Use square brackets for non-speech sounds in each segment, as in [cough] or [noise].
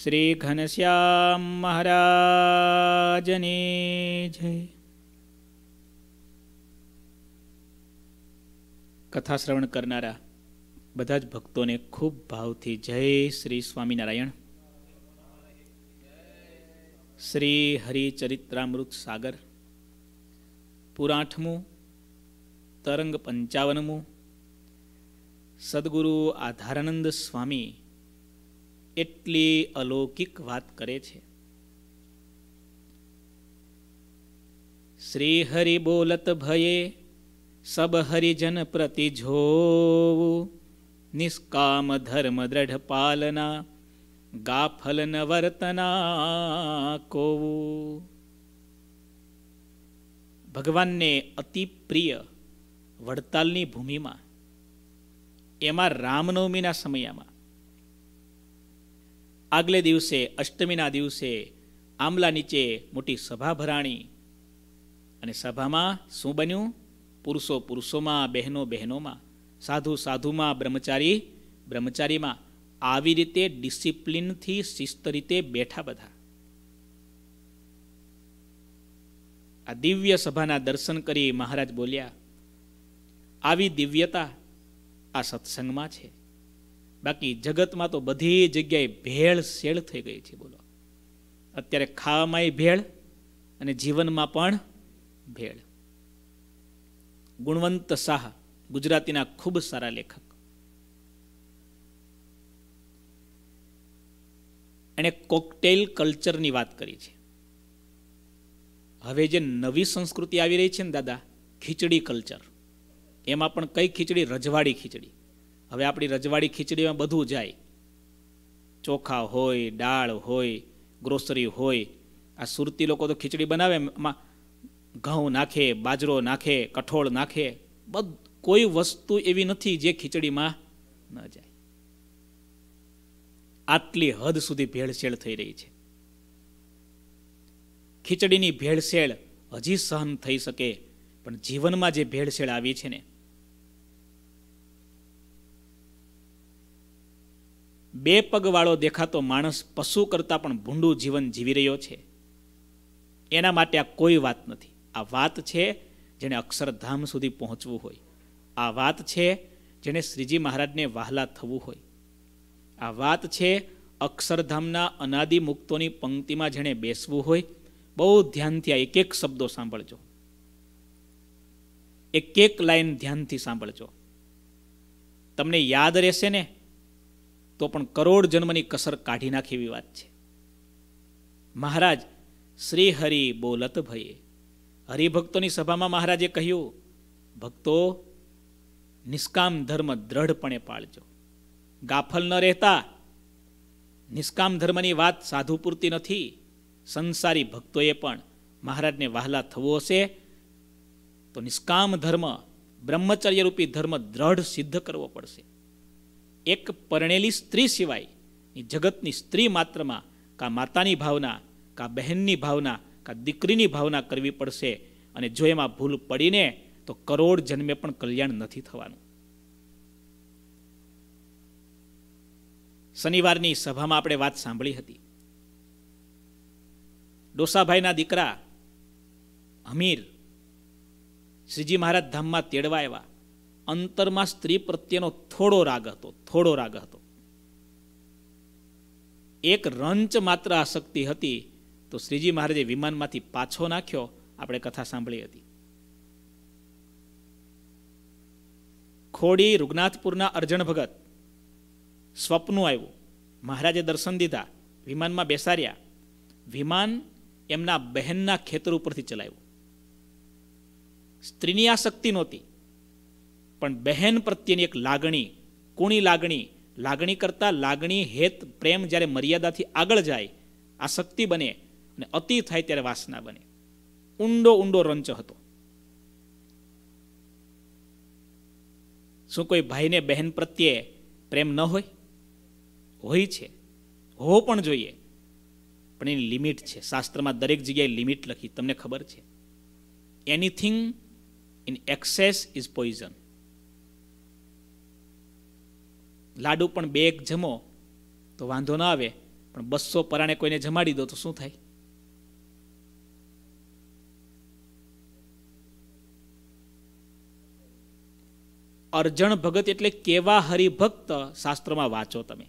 શ્રી ઘનશ્યામ મહારાજની જય. કથા શ્રવણ કરનારા બધા જ ભક્તોને ખૂબ ભાવથી જય શ્રી સ્વામિનારાયણ. શ્રી હરિચરિત્રામૃત સાગર, પુરાઠમું, તરંગ પંચાવનમું, સદગુરુ આધારાનંદ સ્વામી એટલી અલૌકિક વાત કરે છે. શ્રી હરિ બોલત ભયે, સબ હરિજન પ્રતિ જોવું નિષ્કામ ધર્મ દ્રઢ પાલના, ગાફલ ન વર્તના કોવું ભગવાનને અતિ પ્રિય વડતાલની ભૂમિમાં, એમાં રામનવમીના સમયમાં આગલે દિવસે, અષ્ટમીના દિવસે આમલા નીચે મોટી સભા ભરાણી. અને સભામાં શું બન્યું? પુરુષો પુરુષોમાં, બહેનો બહેનોમાં. સાધુ સાધુમાં, બ્રહ્મચારી બ્રહ્મચારીમાં. આવી રીતે ડિસિપ્લિનથી શિસ્ત રીતે બેઠા બધા. આ દિવ્ય સભાના દર્શન કરી મહારાજ બોલ્યા, આવી દિવ્યતા આ સત્સંગમાં છે. બાકી જગતમાં તો બધી જગ્યાએ ભેળ શેળ થઈ ગઈ છે, બોલો. અત્યારે ખાવામાંય ભેળ અને જીવનમાં પણ ભેળ. ગુણવંત શાહ, ગુજરાતીના ખૂબ સારા લેખક. એણે કોકટેલ કલ્ચરની વાત કરી છે. હવે જે નવી સંસ્કૃતિ આવી રહી છે ને, દાદા, ખીચડી કલ્ચર. એમાં પણ કઈ ખીચડી? રજવાડી ખીચડી. હવે આપણી રજવાડી ખીચડીમાં બધું જાય. ચોખા હોય, દાળ હોય ગ્રોસરી હોય. આ સુરતી લોકો તો ખીચડી બનાવે એમાં ઘઉં નાખે, બાજરો નાખે, કઠોળ નાખે. બધ, કોઈ વસ્તુ એવી નથી જે ખીચડીમાં ન જાય. આટલી હદ સુધી ભેળસેળ થઈ રહી છે. ખીચડીની ભેળસેળ હજી સહન થઈ શકે, પણ જીવનમાં જે ભેળસેળ આવી છે ને બે પગવાળો દેખાતો માણસ પશુ કરતાં પણ ભૂંડું જીવન જીવી રહ્યો છે. એના માટે આ કોઈ વાત નથી. આ વાત છે જેને અક્ષરધામ સુધી પહોંચવું હોય. આ વાત છે જેને શ્રીજી મહારાજને વહાલા થવું હોય. આ વાત છે અક્ષરધામના અનાદિ મુક્તોની પંક્તિમાં જેણે બેસવું હોય. બહુ ધ્યાનથી આ એક એક શબ્દો સાંભળજો. એક એક લાઈન ધ્યાનથી સાંભળજો. તમને યાદ રહેશે ને? તો પણ કરોડ જન્મની કસર કાઢી નાખે એવી વાત છે. મહારાજ શ્રી હરિ બોલત ભયે. હરિભક્તોની સભામાં મહારાજે કહ્યું, ભક્તો, નિષ્કામ ધર્મ દ્રઢપણે પાળજો. ગાફલ ન રહેતા. નિષ્કામ ધર્મની વાત સાધુ પૂરતી નથી. સંસારી ભક્તોએ પણ મહારાજને વહાલા થવો હશે. તો નિષ્કામ ધર્મ બ્રહ્મચર્ય રૂપી ધર્મ દ્રઢ સિદ્ધ કરવો પડશે. એક પરણેલી સ્ત્રી સિવાય જગતની સ્ત્રી માત્રમાં કા માતાની ભાવના, કા બહેનની ભાવના, કા દીકરીની ભાવના કરવી પડશે અને જો એમાં ભૂલ પડીને તો કરોડ જન્મે પણ કલ્યાણ નથી થવાનું. શનિવારની સભામાં આપણે વાત સાંભળી હતી. ડોસાભાઈના દીકરા અમીર શ્રીજી મહારાજ ધામમાં તેડવા આવ્યા. અંતરમાં સ્ત્રી પ્રત્યેનો થોડો રાગ હતો, થોડો રાગ હતો. એક રંચ માત્ર આસક્તિ હતી, તો શ્રીજી મહારાજે વિમાનમાંથી પાછો નાખ્યો, આપણે કથા સાંભળી હતી. ખોડી રૂગનાથપુરના અર્જણ ભગત સ્વપ્નું આવ્યું. મહારાજે દર્શન દીધા, વિમાનમાં બેસાડ્યા. વિમાન એમના બહેનના ખેતર ઉપરથી ચલાવ્યું. સ્ત્રીની આ શક્તિ નહોતી. પણ બહેન પ્રત્યેની એક લાગણી, કુણી લાગણી લાગણી કરતાં લાગણી હેત પ્રેમ જ્યારે મર્યાદાથી આગળ જાય આ શક્તિ બને અને અતિ થાય ત્યારે વાસના બને. ઊંડો ઊંડો રંચ હતો. શું કોઈ ભાઈને બહેન પ્રત્યે પ્રેમ ન હોય? હોય છે. હો પણ જોઈએ. પણ એની લિમિટ છે. શાસ્ત્રમાં દરેક જગ્યાએ લિમિટ લખી. તમને ખબર છે. Anything in excess is poison લાડુ પણ બે એક જમો, તો વાંધો ના આવે, પણ બસો પરાણે કોઈને જમાડી દો તો શું થાય? અર્જણ ભગત એટલે કેવા હરિભક્ત શાસ્ત્રમાં વાંચો તમે.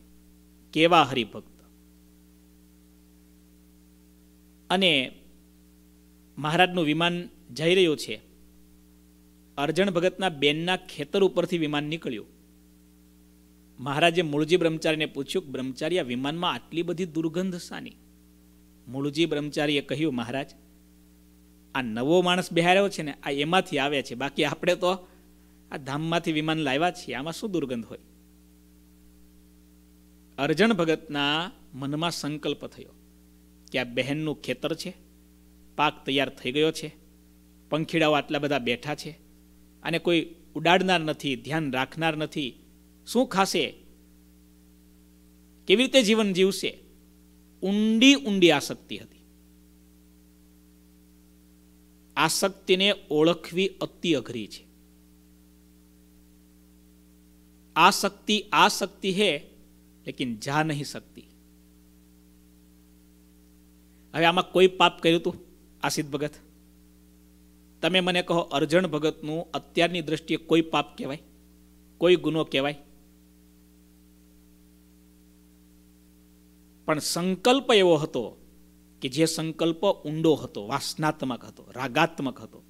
કેવા હરિભક્ત. અને મહારાજનું વિમાન જઈ રહ્યું છે. અર્જણ ભગતના બેનના ખેતર ઉપરથી વિમાન નીકળ્યું. મહારાજે મૂળજી બ્રહ્મચારીને પૂછ્યું, બ્રહ્મચારી, આ વિમાનમાં આટલી બધી દુર્ગંધ શાની? મૂળજી બ્રહ્મચારીએ કહ્યું, મહારાજ, આ નવો માણસ બિહાર્યો છે ને, આ એમાંથી આવે છે. બાકી આપણે તો આ ધામમાંથી વિમાન લાવ્યા છીએ. આમાં શું દુર્ગંધ હોય? અર્જણ ભગતના મનમાં સંકલ્પ થયો કે આ બહેનનું ખેતર છે, પાક તૈયાર થઈ ગયો છે, પંખીડાઓ આટલા બધા બેઠા છે અને કોઈ ઉડાડનાર નથી, ધ્યાન રાખનાર નથી. શું ખાશે? કેવી રીતે જીવન જીવશે? ઊંડી ઊંડી આસક્તિ હતી. આસક્તિને ઓળખવી અતિ અઘરી છે. આ આસક્તિ આસક્તિ હે, લેકિન જા નહીં શક્તિ. હવે આમાં કોઈ પાપ કર્યું હતું આસિદ ભગત? તમે મને કહો અર્જણ ભગતનું અત્યારની દ્રષ્ટિએ કોઈ પાપ કહેવાય? કોઈ ગુનો કહેવાય? પણ સંકલ્પ એવો હતો કે જે સંકલ્પ ઊંડો હતો, વાસનાત્મક હતો, રાગાત્મક હતો.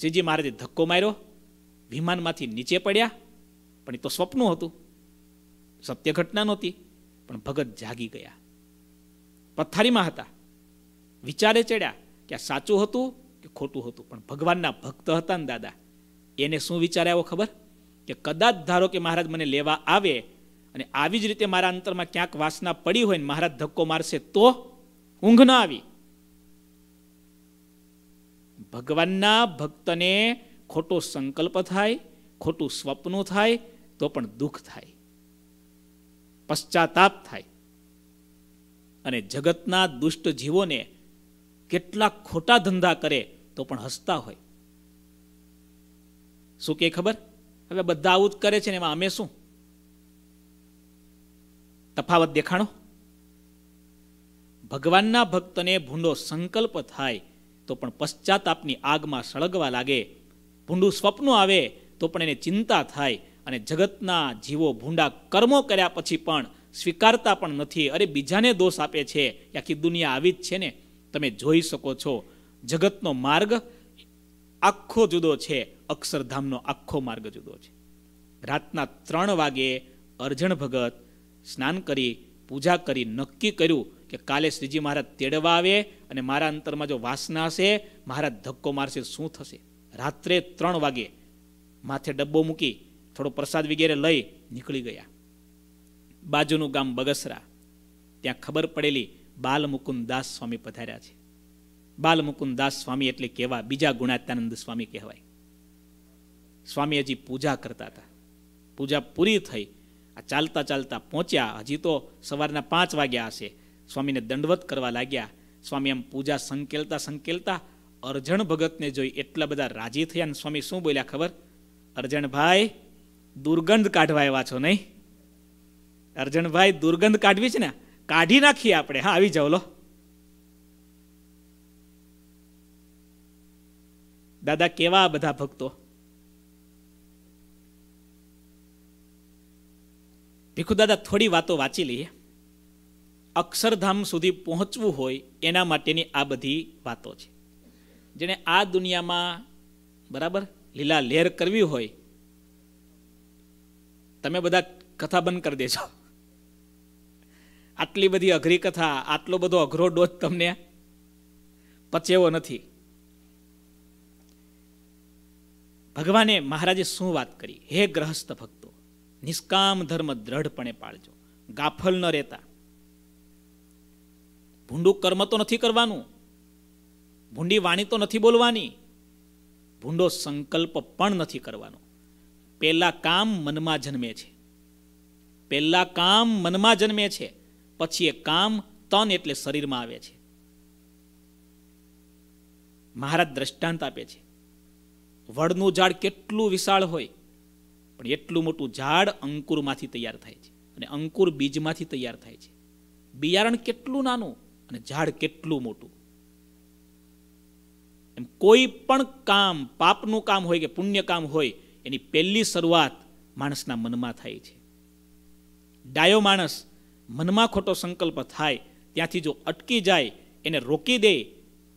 શ્રીજી મહારાજે ધક્કો માર્યો, વિમાનમાંથી નીચે પડ્યા, પણ એ તો સ્વપ્ન હતું. સત્ય ઘટના નહોતી, પણ ભગત જાગી ગયા. પથારીમાં હતા. વિચારે ચડ્યા કે આ સાચું હતું કે ખોટું હતું, પણ ભગવાનના ભક્ત હતા ને દાદા. એને શું વિચાર આવ્યો ખબર? કે કદાચ ધારો કે મહારાજ મને લેવા આવે અને આવી જ રીતે મારા અંતરમાં ક્યાંક વાસના પડી હોય ને મહારાજ ધક્કો મારશે તો ઊંઘ ના આવી. ભગવાનના ભક્તને ખોટો સંકલ્પ થાય, ખોટું સ્વપ્ન થાય, તો પણ દુઃખ થાય. પશ્ચાતાપ થાય. અને જગતના દુષ્ટ જીવોને કેટલા ખોટા ધંધા કરે તો પણ હસતા હોય. શું કે ખબર? હવે બધા આવું જ કરે છે ને એમાં અમે શું? તફાવત દેખાણો? ભગવાનના ભક્તને ભૂંડો સંકલ્પ થાય તો પણ પશ્ચાતાપની આગમાં સળગવા લાગે. ભૂંડું સ્વપ્ન આવે તો પણ એને ચિંતા થાય અને જગતના જીવો ભૂંડા કર્મો કર્યા પછી પણ સ્વીકારતા પણ નથી. અરે બીજાને દોષ આપે છે. આખી દુનિયા આવી જ છે ને? તમે જોઈ શકો છો. જગતનો માર્ગ આખો જુદો છે. અક્ષરધામનો આખો માર્ગ જુદો છે. રાતના ત્રણ વાગે અર્જણ ભગત સ્નાન કરી, પૂજા કરી, નક્કી કર્યું કે કાલે શ્રીજી મહારાજ તેડવા આવે અને મારા અંતરમાં જો વાસના હશે, મહારાજ ધક્કો મારશે, શું થશે? રાત્રે ત્રણ વાગે માથે ડબ્બો મૂકી, થોડો પ્રસાદ વગેરે લઈ નીકળી ગયા. બાજુનું ગામ બગસરા. ત્યાં ખબર પડેલી બાલ મુકુંદ દાસ સ્વામી પધાર્યા છે. બાલ મુકુંદ સ્વામી એટલે કેવા? બીજા ગુણાત્યાનંદ સ્વામી કહેવાય. સ્વામી હજી પૂજા કરતા હતા. પૂજા પૂરી થઈ આ ચાલતા ચાલતા પહોંચ્યા. હજી તો સવારના પાંચ વાગ્યા હશે. સ્વામીને દંડવત કરવા લાગ્યા. સ્વામી આમ પૂજા સંકેલતા સંકેલતા અર્જણ ભગતને જોઈ એટલા બધા રાજી થયા અને સ્વામી શું બોલ્યા ખબર? અર્જણભાઈ, દુર્ગંધ કાઢવા આવ્યા છો નહીં? અર્જણભાઈ, દુર્ગંધ કાઢવી છે ને? કાઢી નાખીએ આપણે. હા, આવી જાઓ લો. દાદા, કેવા બધા ભક્તો? ભીખુ દાદા થોડી વાતો વાંચી લઈએ. અક્ષરધામ સુધી પહોંચવું હોય એના માટેની આ બધી વાતો છે. જેને આ દુનિયામાં બરાબર લીલા લેર કરવી હોય, તમે બધા કથા બંધ કરી દેજો. આટલી બધી અઘરી કથા, આટલો બધો અઘરો ડોઝ તમને પચેવો નથી. ભગવાને મહારાજે શું વાત કરી? હે ગ્રહસ્થ ભક્તો નિષ્કામ ધર્મ દ્રઢપણે પાળજો. ગાફલ ન રહેતા. ભૂંડું કર્મ તો નથી કરવાનું. ભૂંડી વાણી તો નથી બોલવાની. ભૂંડો સંકલ્પ પણ નથી કરવાનો. પહેલા કામ મનમાં જન્મે છે. પહેલા કામ મનમાં જન્મે છે. પછી એ કામ તન એટલે શરીરમાં આવે છે. મહારાજ દ્રષ્ટાંત આપે છે. વડનું ઝાડ કેટલું વિશાળ હોય. પણ એટલું મોટું ઝાડ અંકુરમાંથી તૈયાર થાય છે અને અંકુર બીજમાંથી તૈયાર થાય છે. બિયારણ કેટલું નાનું અને ઝાડ કેટલું મોટું. એમ કોઈ પણ કામ પાપનું કામ હોય કે પુણ્ય કામ હોય, એની પહેલી શરૂઆત માણસના મનમાં થાય છે. ડાયો માણસ મનમાં ખોટો સંકલ્પ થાય, ત્યાંથી જો અટકી જાય, એને રોકી દે,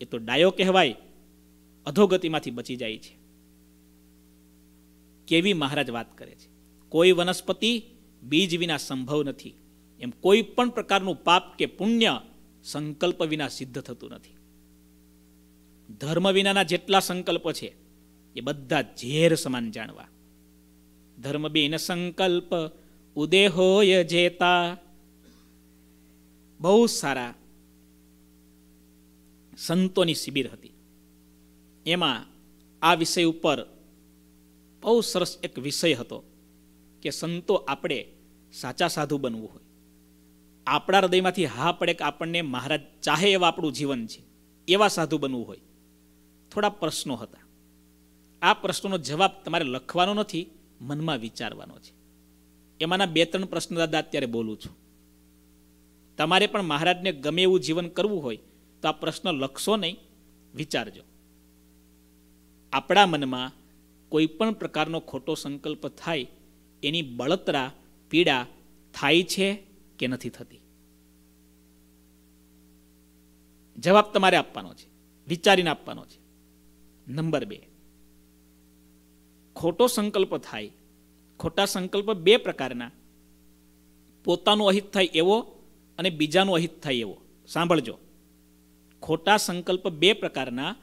એ તો ડાયો કહેવાય, અધોગતિમાંથી બચી જાય છે. કેવી મહારાજ વાત કરે છે? કોઈ વનસ્પતિ બીજ વિના સંભવ નથી. એમ કોઈ પણ પ્રકારનું પાપ કે પુણ્ય સંકલ્પ વિના સિદ્ધ થતું નથી. ધર્મ વિનાના જેટલા સંકલ્પ છે, એ બધા ઝેર સમાન જાણવા. ધર્મ બિન સંકલ્પ ઉદે હોય જેતા. બહુ સારા સંતોની શિબિર હતી. એમાં આ વિષય ઉપર બહુ સરસ એક વિષય હતો કે સંતો આપણે સાચા સાધુ બનવું હોય. આપણા હૃદયમાંથી હા પડે કે આપણને મહારાજ ચાહે એવા આપણું જીવન છે, એવા સાધુ બનવું હોય. થોડા પ્રશ્નો હતા. આ પ્રશ્નોનો જવાબ તમારે લખવાનો નથી, મનમાં વિચારવાનો છે. એમાંના બે ત્રણ પ્રશ્ન દાદા અત્યારે બોલું છું. તમારે પણ મહારાજને ગમે એવું જીવન કરવું હોય, તો આ પ્રશ્ન લખશો નહીં, વિચારજો. આપણા મનમાં કોઈ પણ પ્રકારનો ખોટો સંકલ્પ થાય, એની બળતરા, પીડા થાય છે કે નથી થતી? જવાબ તમારે આપવાનો છે, વિચારીને આપવાનો છે. નંબર બે. ખોટો સંકલ્પ થાય, ખોટા સંકલ્પ બે પ્રકારના. પોતાનું અહિત થાય એવો અને બીજાનું અહિત થાય એવો. સાંભળજો. ખોટા સંકલ્પ બે પ્રકારના,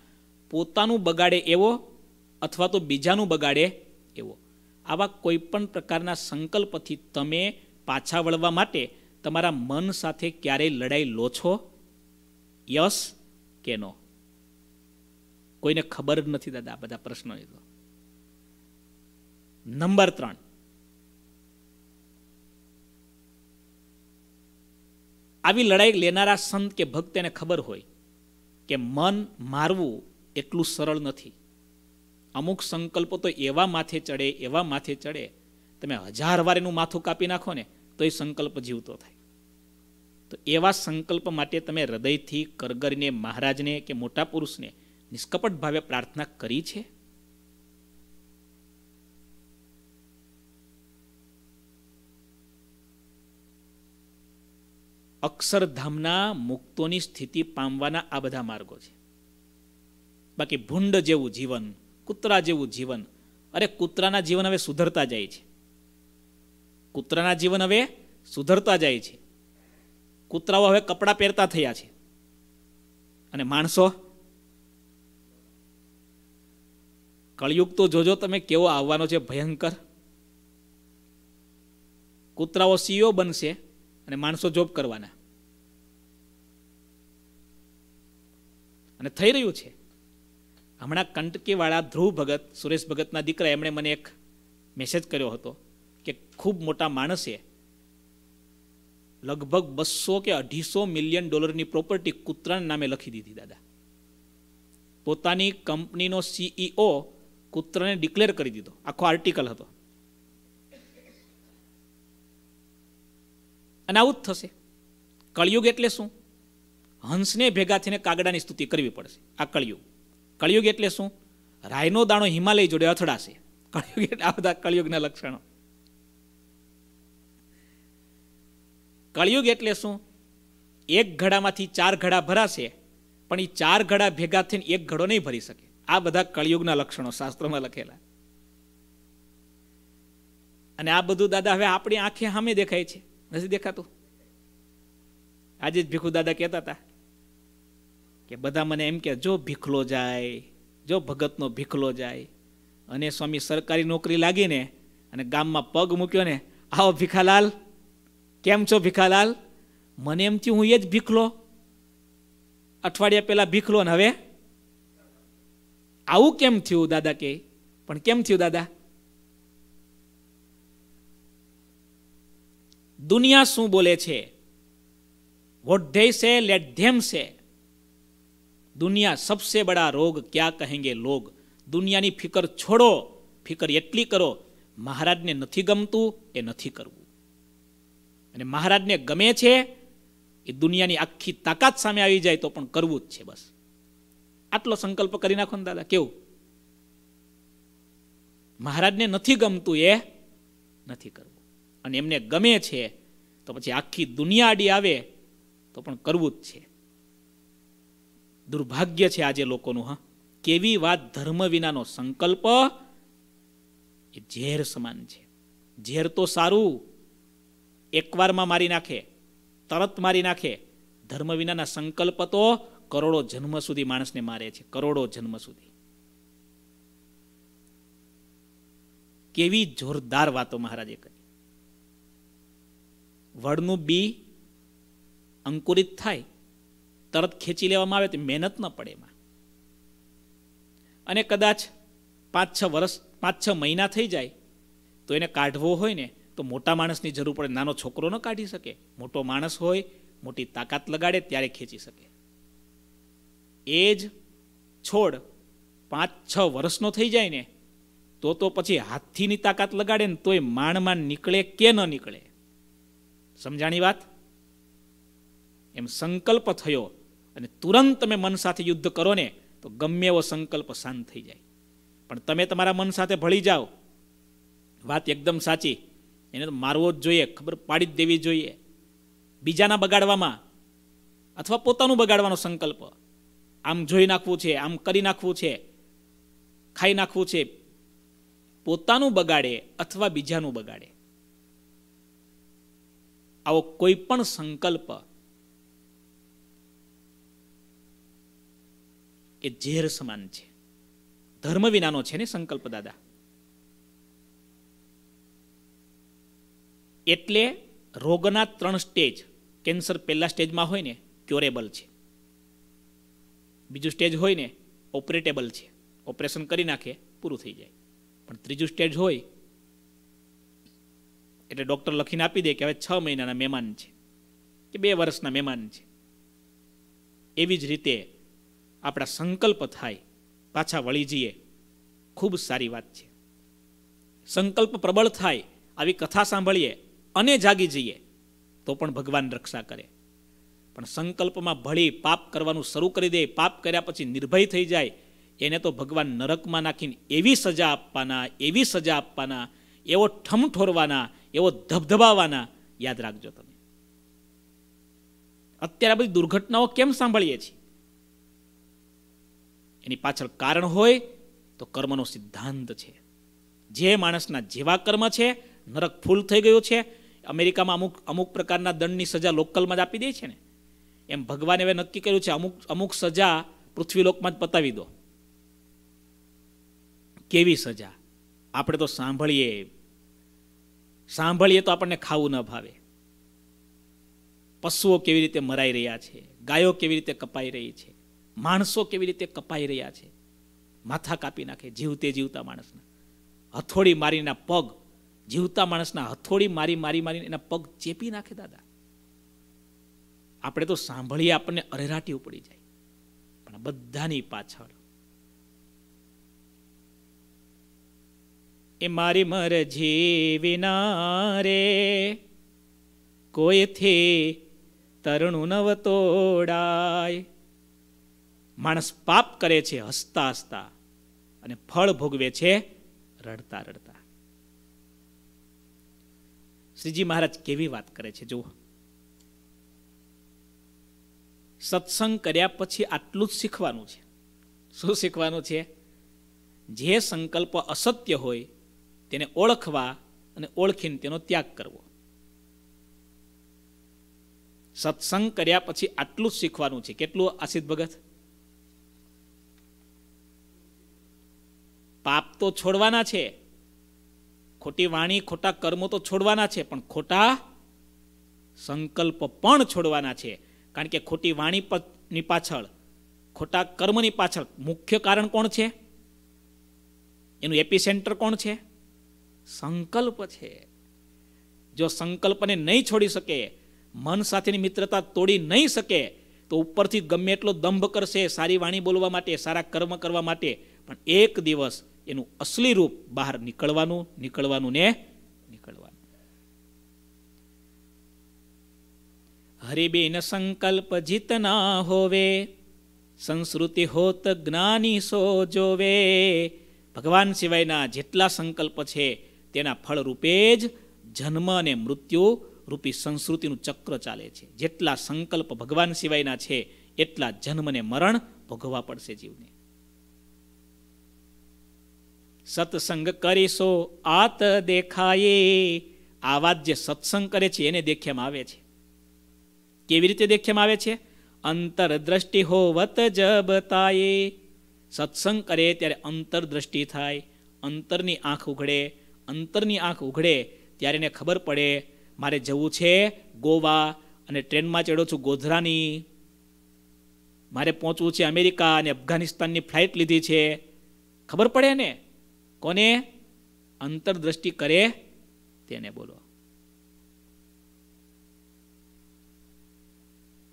પોતાનું બગાડે એવો અથવા તો બીજાનું બગાડે એવો. આવા કોઈ પણ પ્રકારના સંકલ્પથી તમે પાછા વળવા માટે તમારા મન સાથે ક્યારેય લડાઈ લો છો? યસ કે નો? કોઈને ખબર નથી દાદા બધા પ્રશ્નો નંબર ત્રણ. આવી લડાઈ લેનારા સંત કે ભક્તને ખબર હોય કે મન મારવું એટલું સરળ નથી. અમુક સંકલ્પો તો એવા માથે ચડે, એવા માથે ચડે. તમે હજાર વાર એનું માથું કાપી નાખો ને તો એ સંકલ્પ જીવતો થાય. તો એવા સંકલ્પ માટે તમે હૃદયથી કરગરીને મહારાજને કે મોટા પુરુષને નિષ્કપટ ભાવે પ્રાર્થના કરી છે? અક્ષરધામના મુક્તોની સ્થિતિ પામવાના આ બધા માર્ગો છે. બાકી ભૂંડ જેવું જીવન કૂતરા જેવું જીવન. અરે, કૂતરાના જીવન હવે સુધરતા જાય છે. કૂતરાના જીવન હવે સુધરતા જાય છે. કૂતરાઓ હવે કપડાં પહેરતા થયા છે. અને માણસો, કળિયુગ તો જોજો તમે કેવો આવવાનો છે, ભયંકર. કૂતરાઓ સીઓ બનશે અને માણસો જોબ કરવાના. અને થઈ રહ્યું છે. હમણાં કંટકીવાળા ધ્રુવ ભગત, સુરેશ ભગતના દીકરા એમણે મને એક મેસેજ કર્યો હતો કે ખૂબ મોટા માણસે લગભગ બસો કે અઢીસો મિલિયન ડોલરની પ્રોપર્ટી કૂતરાના નામે લખી દીધી, દાદા. પોતાની કંપનીનો સીઈઓ કૂતરાને ડિક્લેર કરી દીધો. આખો આર્ટિકલ હતો. અને આવું જ થશે. કળિયુગ એટલે શું? હંસને ભેગા થઈને કાગડાની સ્તુતિ કરવી પડશે. આ કળિયુગ. કળિયુગ એટલે શું? રાયનો દાણો હિમાલય જોડે અથડાશે. કળિયુગ એટલે આ બધા કળિયુગના લક્ષણો. કળિયુગ એટલે શું? એક ઘડામાંથી ચાર ઘડા ભરાશે, પણ એ ચાર ઘડા ભેગા થઈને એક ઘડો નહીં ભરી શકે. આ બધા કળિયુગના લક્ષણો શાસ્ત્રોમાં લખેલા. અને આ બધું દાદા હવે આપણી આંખે સામે દેખાય છે. નથી દેખાતું? આજે જ ભીખુ દાદા કહેતા હતા કે બધા મને એમ કે, જો ભીખલો જાય, જો ભગતનો ભીખલો જાય. અને સ્વામી સરકારી નોકરી લાગીને અને ગામમાં પગ મૂક્યો ને, આવો ભીખાલાલ, કેમ છો ભીખાલાલ? મને એમ થયું હું એ જ ભીખલો. અઠવાડિયા પહેલા ભીખલો ને હવે આવું કેમ થયું દાદા કે? પણ કેમ થયું દાદા? દુનિયા શું બોલે છે? What they say, let them say. દુનિયા સબસે બડા રોગ ક્યાં કહેંગે લોગ? દુનિયાની ફિકર છોડો, ફિકર એટલી કરો, મહારાજને નથી ગમતું એ નથી કરવું. અને મહારાજને ગમે છે, એ દુનિયાની આખી તાકાત સામે આવી જાય તો પણ કરવું જ છે બસ. આટલો સંકલ્પ કરી નાખો ને દાદા, કેવું? મહારાજને નથી ગમતું એ નથી કરવું. અને એમને ગમે છે તો પછી આખી દુનિયા આડી આવે તો પણ કરવું જ છે. દુર્ભાગ્ય છે આજે લોકોનું, હા. કેવી વાત ધર્મ વિનાનો સંકલ્પ? એ ઝેર સમાન છે. ઝેર તો સારું. એકવારમાં મારી નાખે, તરત મારી નાખે. ધર્મ વિનાના સંકલ્પ તો કરોડો જન્મ સુધી માણસને મારે છે, કરોડો જન્મ સુધી. કેવી જોરદાર વાતો મહારાજે કરી. વડનું બી અંકુરિત થાય તરત ખેંચી લેવામાં આવે તો મહેનત ન પડે એમાં. અને કદાચ પાંચ છ વર્ષ પાંચ છ મહિના થઈ જાય, તો એને કાઢવો હોય ને, તો મોટા માણસની જરૂર પડે. નાનો છોકરો ન કાઢી શકે. મોટો માણસ હોય, મોટી તાકાત લગાડે, ત્યારે ખેંચી શકે. એ જ છોડ પાંચ છ વર્ષનો થઈ જાય ને, તો તો પછી હાથથીની તાકાત લગાડે ને, તોય માણમાં નીકળે કે ન નીકળે. સમજાણી વાત? એમ સંકલ્પ થયો અને તુરંત તમે મન સાથે યુદ્ધ કરો ને તો ગમે એવો સંકલ્પ શાંત થઈ જાય. પણ તમે તમારા મન સાથે ભળી જાઓ. વાત એકદમ સાચી. એને તો મારવો જ જોઈએ, ખબર પાડી જ દેવી જોઈએ. બીજાના બગાડવામાં અથવા પોતાનું બગાડવાનો સંકલ્પ. આમ જોઈ નાખવું છે, આમ કરી નાખવું છે, ખાઈ નાખવું છે. પોતાનું બગાડે અથવા બીજાનું બગાડે. આવો કોઈ પણ સંકલ્પ એ ઝેર સમાન છે. ધર્મ વિનાનો છે ને સંકલ્પ દાદા. એટલે રોગના ત્રણ સ્ટેજ, કેન્સર પહેલા સ્ટેજમાં હોય ને, ક્યોરેબલ છે. બીજું સ્ટેજ હોય ને, ઓપરેટેબલ છે. ઓપરેશન કરી નાખે, પૂરું થઈ જાય. પણ ત્રીજું સ્ટેજ હોય, એટલે ડૉક્ટર લખીને આપી દે કે હવે છ મહિનાના મહેમાન છે. કે બે વર્ષના મહેમાન છે. એવી જ રીતે આપણા સંકલ્પ થાય, પાછા વળી જઈએ ખૂબ સારી વાત છે. સંકલ્પ પ્રબળ થાય, આવી કથા સાંભળીએ અને જાગી જઈએ, તો પણ ભગવાન રક્ષા કરે. પણ સંકલ્પમાં ભળી પાપ કરવાનું શરૂ કરી દે, પાપ કર્યા પછી નિર્ભય થઈ જાય, એને તો ભગવાન નરકમાં નાખીને એવી સજા આપવાના, એવી સજા આપવાના, એવો ઠમઠોરવાના એવો ધબધબાવાના, યાદ રાખજો તમે. અત્યારે બધી દુર્ઘટનાઓ કેમ સાંભળીએ છીએ? એની પાછળ કારણ હોય તો કર્મનો સિદ્ધાંત છે. જે માણસના જેવા કર્મ છે, નરક ફૂલ થઈ ગયું છે, અમેરિકામાં અમુક અમુક પ્રકારના દંડની સજા લોકલમાં જ આપી દે છે ને. એમ ભગવાને હવે નક્કી કર્યું છે, અમુક અમુક સજા પૃથ્વીલોકમાં જ પતાવી દો. કેવી સજા? આપણે તો સાંભળીએ. સાંભળીએ તો આપણને ખાવું ન ભાવે. પશુઓ કેવી રીતે મરાઈ રહ્યા છે? ગાયો કેવી રીતે કપાઈ રહી છે? માણસો કેવી રીતે કપાઈ રહ્યા છે? માથા કાપી નાખે, જીવતે જીવતા માણસના. હથોડી મારીના પગ, જીવતા માણસના હથોડી મારી મારી મારીને એના પગ ચેપી નાખે દાદા. આપણે તો સાંભળીએ આપણને અરેરાટી ઉપડી જાય. પણ બધાની પાછળ એ મારી મરજી વિના રે. કોઈથી તરણું નવ તોડાય. માણસ પાપ કરે છે, હસતા હસતા અને ફળ ભોગવે છે, રડતા રડતા. શ્રીજી મહારાજ કેવી વાત કરે છે, જુઓ. સત્સંગ કર્યા પછી આટલું જ શીખવાનું છે. શું શીખવાનું છે? જે સંકલ્પ અસત્ય હોય, તેને ઓળખવા અને ઓળખીને તેનો ત્યાગ કરવો. સત્સંગ કર્યા પછી આટલું જ શીખવાનું છે. કેટલું આશિત ભગત? પાપ તો છોડવાના છે. ખોટી વાણી, ખોટા કર્મો તો છોડવાના છે, પણ ખોટા સંકલ્પ પણ છોડવાના છે. કારણ કે ખોટી વાણીની પાછળ, ખોટા કર્મની પાછળ મુખ્ય કારણ કોણ છે? એનું એપિસેન્ટર કોણ છે? સંકલ્પ છે. જો સંકલ્પને નહીં છોડી શકે, મન સાથેની મિત્રતા તોડી નહીં શકે, તો ઉપરથી ગમે એટલો દંભ કરશે સારી વાણી બોલવા માટે, સારા કર્મ કરવા માટે, પણ એક દિવસ એનું અસલી રૂપ બહાર નીકળવાનું નીકળવાનું ને નીકળવાનું. હરિબિન સંકલ્પ જીતના હોવે, સંસ્કૃતિ હોત જ્ઞાની સો જોવે. ભગવાન સિવાયના જેટલા સંકલ્પ છે, તેના ફળ રૂપે જ જન્મ અને મૃત્યુ રૂપી સંસ્કૃતિનું ચક્ર ચાલે છે. જેટલા સંકલ્પ ભગવાન સિવાયના છે, એટલા જન્મ અને મરણ ભોગવવા પડશે જીવને. સત્સંગ કરીશો આત દેખાયે. આ વાત જે સત્સંગ કરે છે, એને દેખ્યામાં આવે છે. કેવી રીતે દેખ્યામાં આવે છે? અંતરદ્રષ્ટિ હોવત જબતાયે. સત્સંગ કરે ત્યારે અંતરદ્રષ્ટિ થાય, અંતરની આંખ ઉઘડે. અંતરની આંખ ઉઘડે ત્યારે એને ખબર પડે, મારે જવું છે ગોવા અને ટ્રેનમાં ચડ્યો છું ગોધરાની. મારે પહોંચવું છે અમેરિકા અને અફઘાનિસ્તાનની ફ્લાઇટ લીધી છે. ખબર પડે ને કોને? અંતરદ્રષ્ટિ કરે તેને બોલો.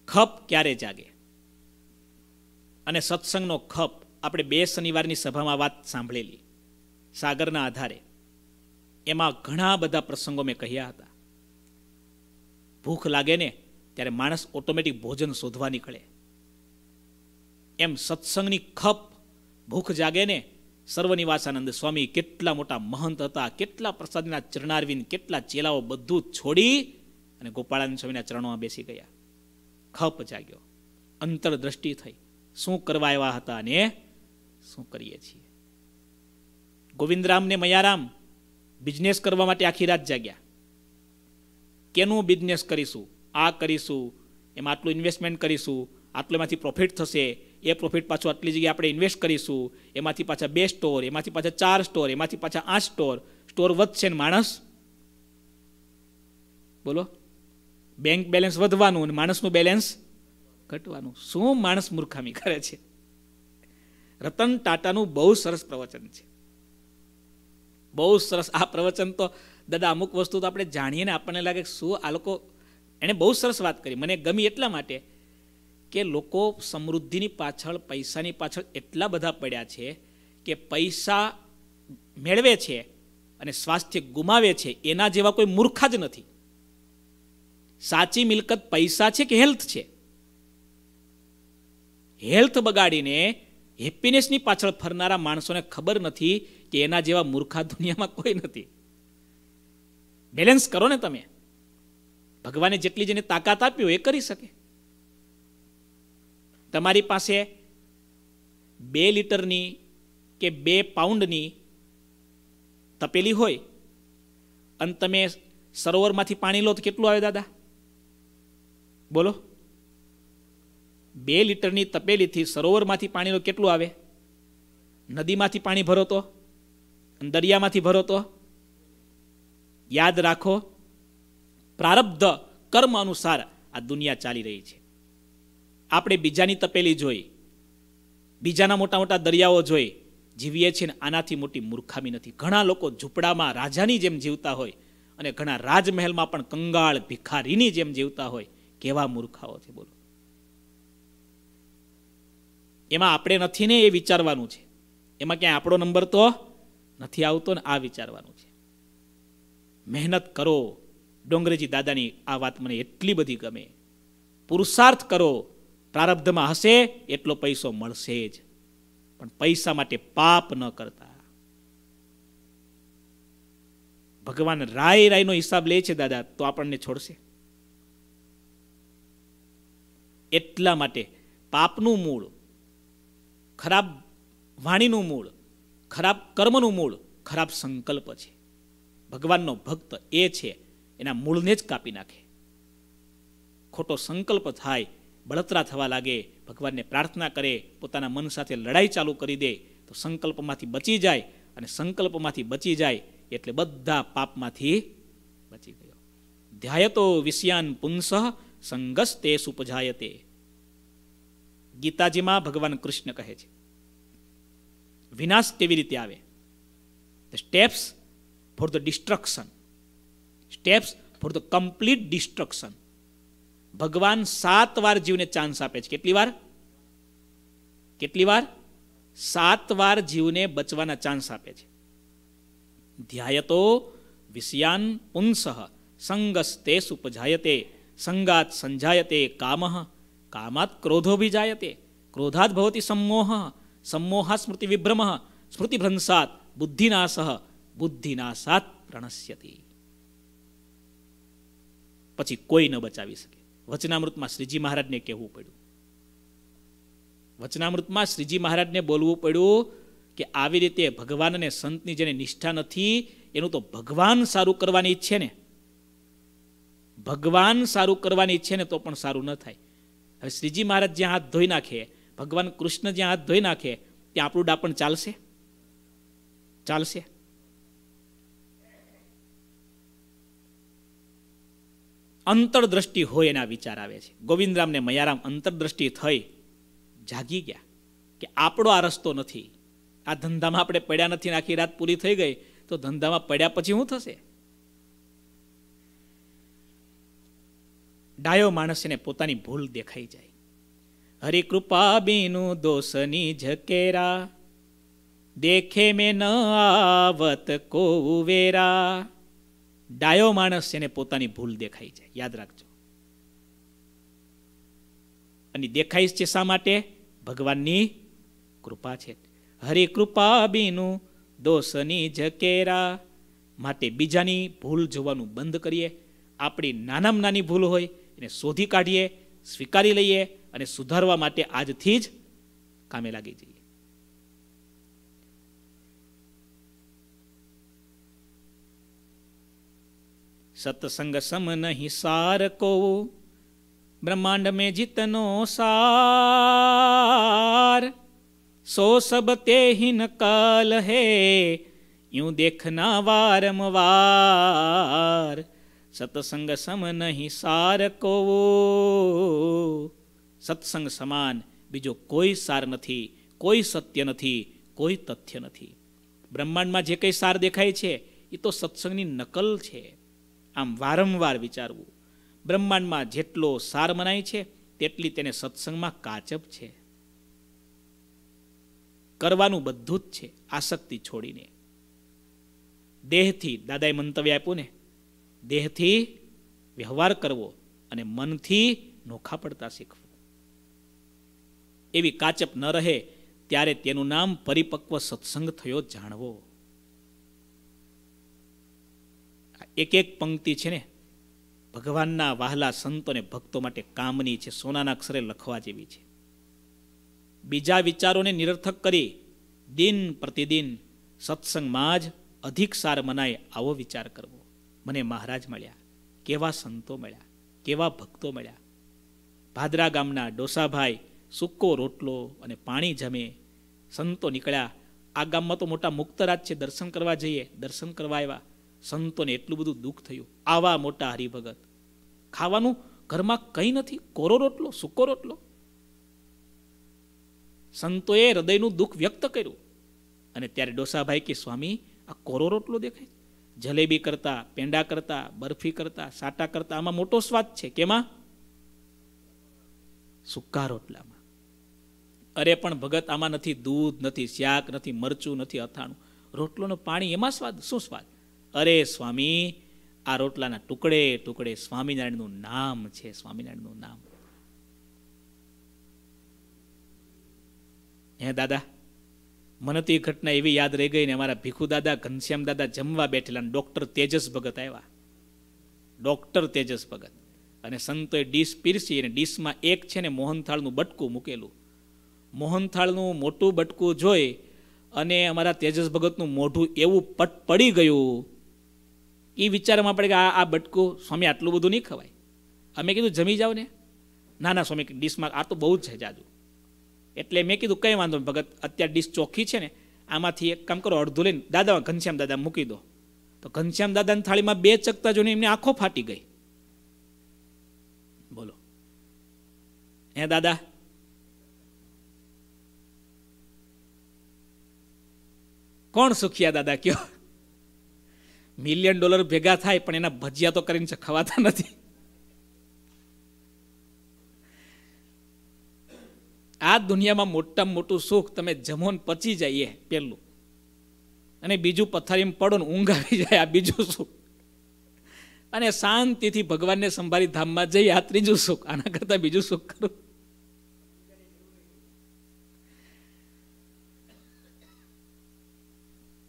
ખપ ક્યારે જાગે? અને સત્સંગનો ખપ આપણે બે શનિવારની સભામાં વાત સાંભળેલી, સાગરના આધારે. એમાં ઘણા બધા પ્રસંગો મેં કહ્યા હતા. ભૂખ લાગે ને ત્યારે માણસ ઓટોમેટિક ભોજન શોધવા નીકળે. એમ સત્સંગની ખપ ભૂખ જાગે ને સર્વનિવાસાનંદ સ્વામી કેટલા મોટા મહંત હતા, કેટલા પ્રસાદના ચરણારવિંદ, કેટલા ચેલાઓ બધું છોડી અને ગોપાળાનંદ સ્વામીના ચરણોમાં બેસી ગયા. ખપ જાગ્યો. અંતરદ્રષ્ટિ થઈ. શું કરવા આવ્યા હતા અને શું કરીએ છીએ? ગોવિંદરામ ને મયારામ બિઝનેસ કરવા માટે આખી રાત જાગ્યા. કેનું બિઝનેસ કરીશું? આ કરીશું, એમાં આટલું ઇન્વેસ્ટમેન્ટ કરીશું, આટલામાંથી પ્રોફિટ થશે એ પ્રોફિટ પાછું આટલી જગ્યાએ આપણે ઇન્વેસ્ટ કરીશું, એમાંથી પાછા બે સ્ટોર એમાંથી પાછા ચાર સ્ટોર એમાંથી પાછા આઠ સ્ટોર સ્ટોર વધશે ને માણસ? બોલો? બેંક બેલેન્સ વધવાનું અને માણસનું બેલેન્સ ઘટવાનું. શું માણસ મૂર્ખામી કરે છે? રતન ટાટાનું બહુ સરસ પ્રવચન છે. બહુ સરસ. આ પ્રવચન તો દાદા અમુક વસ્તુ તો આપણે જાણીએ ને આપણને લાગે શું આ લોકો એણે બહુ સરસ વાત કરી. મને ગમી એટલા માટે કે લોકો સમૃદ્ધિની પાછળ, પૈસાની પાછળ એટલા બધા પડ્યા છે કે પૈસા મેળવે છે અને સ્વાસ્થ્ય ગુમાવે છે, એના જેવા કોઈ મૂર્ખા જ નથી. સાચી મિલકત પૈસા છે કે હેલ્થ છે? હેલ્થ બગાડીને હેપીનેસની પાછળ ફરનારા માણસોને ખબર નથી કે એના જેવા મૂર્ખા દુનિયામાં કોઈ નથી. બેલેન્સ કરો ને તમે. ભગવાને જેટલી જેને તાકાત આપ્યો એ કરી શકે. તમારી પાસે બે લીટરની કે બે પાઉન્ડની તપેલી હોય અને તમે સરોવરમાંથી પાણી લો તો કેટલું આવે દાદા? બોલો. બે લીટરની તપેલીથી સરોવરમાંથી પાણી લો કેટલું આવે? નદીમાંથી પાણી ભરો તો? દરિયામાંથી ભરો તો? યાદ રાખો, પ્રારબ્ધ કર્મ અનુસાર આ દુનિયા ચાલી રહી છે. આપણે બીજાની તપેલી જોઈ. બીજાના મોટા મોટા દરિયાઓ જોઈ. જીવીએ છીએ ને આનાથી મોટી મૂર્ખામી નથી. ઘણા લોકો ઝૂંપડામાં રાજાની જેમ જીવતા હોય અને ઘણા રાજમહેલમાં પણ કંગાળ ભિખારીની જેમ જીવતા હોય. કેવા મૂર્ખાઓ છે બોલો. એમાં આપણે નથી ને એ વિચારવાનું છે. એમાં ક્યાંય આપણો નંબર તો નથી આવતો ને આ વિચારવાનું છે. મહેનત કરો. ડોંગરેજી દાદાની આ વાત મને એટલી બધી ગમે. પુરુષાર્થ કરો. પ્રારબ્ધમાં હશે, એટલો પૈસો મળશે જ. પણ પૈસા માટે પાપ ન કરતા. ભગવાન રાય રાયનો હિસાબ લે છે દાદા, તો આપણને છોડશે. એટલા માટે પાપનું મૂળ, ખરાબ વાણીનું મૂળ, ખરાબ કર્મનું મૂળ, ખરાબ સંકલ્પ છે. ભગવાનનો ભક્ત એ છે, એના મૂળને જ કાપી નાખે. ખોટો સંકલ્પ થાય બળતરા થવા લાગે, ભગવાનને પ્રાર્થના કરે, પોતાના મન સાથે લડાઈ ચાલુ કરી દે, તો સંકલ્પમાંથી બચી જાય અને સંકલ્પમાંથી બચી જાય એટલે બધા પાપમાંથી બચી ગયો. ધ્યાયતો વિષયાન પુંસ સંગસ તે સુપજાયતે. ગીતાજીમાં ભગવાન કૃષ્ણ કહે છે, વિનાશ કેવી રીતે આવે? Steps for the destruction steps for the complete destruction ભગવાન સાત વાર જીવને ચાન્સ આપે છે. કેટલી વાર? કેટલી વાર? સાત વાર જીવને બચવાના ચાન્સ આપે છે. ધ્યાયતો વિષયાન પુંસ, સંગસ્તે સુપજાયતે, સંગાત સંજાયતે કામ, કામાત ક્રોધોભિજાયતે ક્રોધાત ભવતી સમોહ સમોહા સ્મૃતિ વિભ્રમ સ્મૃતિભ્રંસાત બુદ્ધિનાશ, બુદ્ધિનાશાત પ્રણશ્યતી પછી કોઈ ન બચાવી શકે. વચનામૃતમાં શ્રીજી મહારાજને કહેવું પડ્યું. વચનામૃતમાં શ્રીજી મહારાજને બોલવું પડ્યું કે આવી રીતે ભગવાન અને સંતની જેને નિષ્ઠા નથી, એનું તો ભગવાન સારું કરવાની ઈચ્છે ને. ભગવાન સારું કરવાની ઈચ્છે ને તો પણ સારું ન થાય. હવે શ્રીજી મહારાજ જ્યાં હાથ ધોઈ નાખે, ભગવાન કૃષ્ણ જ્યાં હાથ ધોઈ નાખે, ત્યાં આપણું ડાપણ ચાલશે? ચાલશે? અંતરદ્રષ્ટિ હોય એના વિચાર આવે છે. ગોવિંદરામને મયારામ અંતરદ્રષ્ટિ થઈ જાગી ગયા કે આપણો આ રસ્તો નથી. આ ધંધામાં આપણે પડ્યા નથી આખી રાત પૂરી થઈ ગઈ, તો ધંધામાં પડ્યા પછી શું થશે? ડાયો માણસ એને પોતાની ભૂલ દેખાઈ જાય. હરિકૃપા બીનું દોષની ઝકેરા, દેખે મેં ન આવત કોવેરા વેરા. ડાયો માણસ એને પોતાની ભૂલ દેખાય છે યાદ રાખજો. અને દેખાય છે શા માટે? ભગવાનની કૃપા છે. હરિ બીનું દોષની ઝકેરા. માટે બીજાની ભૂલ જોવાનું બંધ કરીએ. આપણી નાનામાં નાની ભૂલ હોય એને શોધી કાઢીએ, સ્વીકારી લઈએ અને સુધારવા માટે આજથી જ કામે લાગી જઈએ. સત્સંગ સમ નહીં સાર કો બ્રહ્માંડ મેં જીતનો સાર સો સબ તે હિન કાલ હે યું દેખના વારંવાર સત્સંગ સમ નહીં સાર કો સત્સંગ સમાન બીજો કોઈ સાર નથી કોઈ સત્ય નથી કોઈ તથ્ય નથી બ્રહ્માંડમાં જે કંઈ સાર દેખાય છે એ તો સત્સંગની નકલ છે આમ વારંવાર વિચારવું. બ્રહ્માંડમાં જેટલો સાર મનાય છે, તેટલી તેને સત્સંગમાં કાચપ છે. કરવાનું બધું જ છે, આસક્તિ છોડીને. દેહથી દાદાએ મંતવ્ય આપ્યું ને, દેહથી વ્યવહાર કરવો અને મનથી નોખા પડતા શીખવું. એવી કાચપ ન રહે, ત્યારે તેનું નામ પરિપક્વ સત્સંગ થયો જાણવો. એક એક પંક્તિ છે ને, ભગવાનના વહાલા સંતો અને ભક્તો માટે કામની છે, સોનાના અક્ષરે લખવા જેવી છે. બીજા વિચારોને નિરર્થક કરી દિન પ્રતિદિન સત્સંગમાં જ અધિક સાર મનાય આવો વિચાર કરવો. મને મહારાજ મળ્યા, કેવા સંતો મળ્યા, કેવા ભક્તો મળ્યા. ભાદરા ગામના ડોસાભાઈ સૂકો રોટલો અને પાણી જમે સંતો નીકળ્યા. આ ગામમાં તો મોટા મુક્તરાજ છે, દર્શન કરવા જઈએ, દર્શન કરવા આવ્યા. સંતોને એટલું બધું દુઃખ થયું. આવા મોટા હરિભગત. ખાવાનું ઘરમાં કંઈ નથી. કોરો રોટલો, સૂકો રોટલો. સંતોએ હૃદયનું દુઃખ વ્યક્ત કર્યું. અને ત્યારે ડોસાભાઈ કે, સ્વામી, આ કોરો રોટલો દેખાય? જલેબી કરતા, પેંડા કરતા, બરફી કરતા, સાટા કરતા, આમાં મોટો સ્વાદ છે. કેમાં? સૂકા રોટલામાં. અરે, પણ ભગત આમાં નથી દૂધ, નથી શાક, નથી મરચું, નથી અથાણું. રોટલોનું પાણી એમાં સ્વાદ? શું સ્વાદ? અરે સ્વામી, આ રોટલાના ટુકડે ટુકડે સ્વામિનારાયણનું નામ છે, સ્વામિનારાયણનું નામ. હે દાદા, મને તો એ ઘટના એવી યાદ રહી ગઈ ને અમારા ભીખુ દાદા, ઘનશ્યામ દાદા જમવા બેઠેલા ડોક્ટર તેજસ ભગત આવ્યા. ડોક્ટર તેજસ ભગત. અને સંતોએ ડીશ પીરસી અને ડીશમાં એક છે ને મોહનથાળનું બટકું મૂકેલું. મોહનથાળનું મોટું બટકું જોઈ અને અમારા તેજસ ભગતનું મોઢું એવું પટ પડી ગયું એ વિચારમાં પડે કે આ આ બટકું સ્વામી આટલું બધું નહીં ખવાય. અમે કીધું, જમી જાઓ ને. ના ના, સ્વામી ડીશમાં આ તો બહુ જ છે જાજુ. એટલે મેં કીધું, કંઈ વાંધો ભગત, અત્યારે ડીશ ચોખ્ખી છે ને, આમાંથી એક કામ કરો, અડધું લઈને, દાદા, ઘનશ્યામ દાદા, મૂકી દો. તો ઘનશ્યામ દાદાની થાળીમાં બે ચકતા જોઈને એમની આંખો ફાટી ગઈ. બોલો. હે, દાદા? કોણ સુખિયા દાદા કયો મિલિયન ડોલર ભેગા થાય, પણ એના ભજીયા તો કરીને ખવાતા નથી. આ દુનિયામાં મોટામાં મોટું સુખ તમે જમોન પચી જઈએ પેલું. અને બીજું પથારીમાં પડો ને ઊંઘ આવી જાય, આ બીજું સુખ. અને શાંતિથી ભગવાનને સંભાળી ધામમાં જઈ આ ત્રીજું સુખ. આના કરતા બીજું સુખ કરું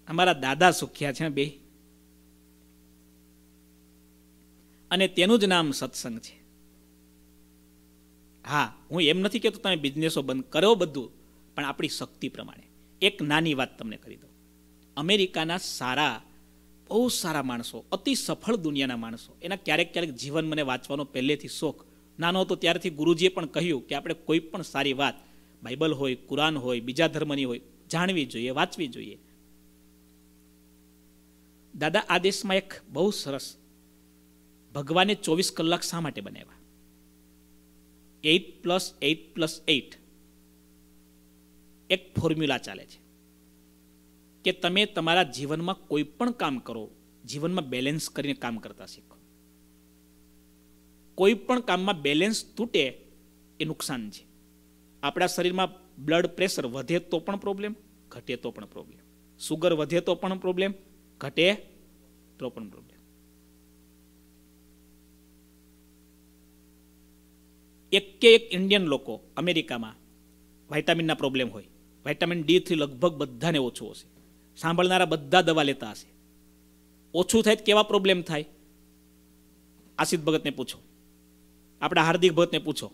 અમારા દાદા સુખ્યા છે, બે. અને તેનું જ નામ સત્સંગ છે. હા, હું એમ નથી કહેતો તમે બિઝનેસો બંધ કરો બધું, પણ આપણી શક્તિ પ્રમાણે. એક નાની વાત તમને કરી દઉં. અમેરિકાના સારા, બહુ સારા માણસો, અતિ સફળ દુનિયાના માણસો, એના ક્યારેક ક્યારેક જીવન મને વાંચવાનો પહેલેથી શોખ. નાનો હતો ત્યારથી ગુરુજીએ પણ કહ્યું કે આપણે કોઈ પણ સારી વાત, બાઇબલ હોય, કુરાન હોય, બીજા ધર્મની હોય, જાણવી જોઈએ, વાંચવી જોઈએ. દાદા, આ દેશમાં એક બહુ સરસ ભગવાને ચોવીસ કલાક શા માટે બનાવ્યા? Eight plus eight plus eight એક ફોર્મ્યુલા ચાલે છે કે તમે તમારા જીવનમાં કોઈ પણ કામ કરો, જીવનમાં બેલેન્સ કરીને કામ કરતા શીખો. કોઈ પણ કામમાં બેલેન્સ તૂટે એ નુકસાન છે. આપણા શરીરમાં બ્લડ પ્રેશર વધે તો પણ પ્રોબ્લેમ ઘટે તો પણ પ્રોબ્લેમ સુગર વધે તો પણ પ્રોબ્લેમ ઘટે તો પણ પ્રોબ્લેમ એક એક ઇન્ડિયન લોકો અમેરિકામાં વાઇટામિનના પ્રોબ્લેમ હોય. વાઇટામિન ડી થી લગભગ બધાને ઓછું હશે. સાંભળનારા બધા દવા લેતા હશે. ઓછું થાય કેવા પ્રોબ્લેમ થાય? આશિત ભગતને પૂછો. આપણા હાર્દિક ભગતને પૂછો.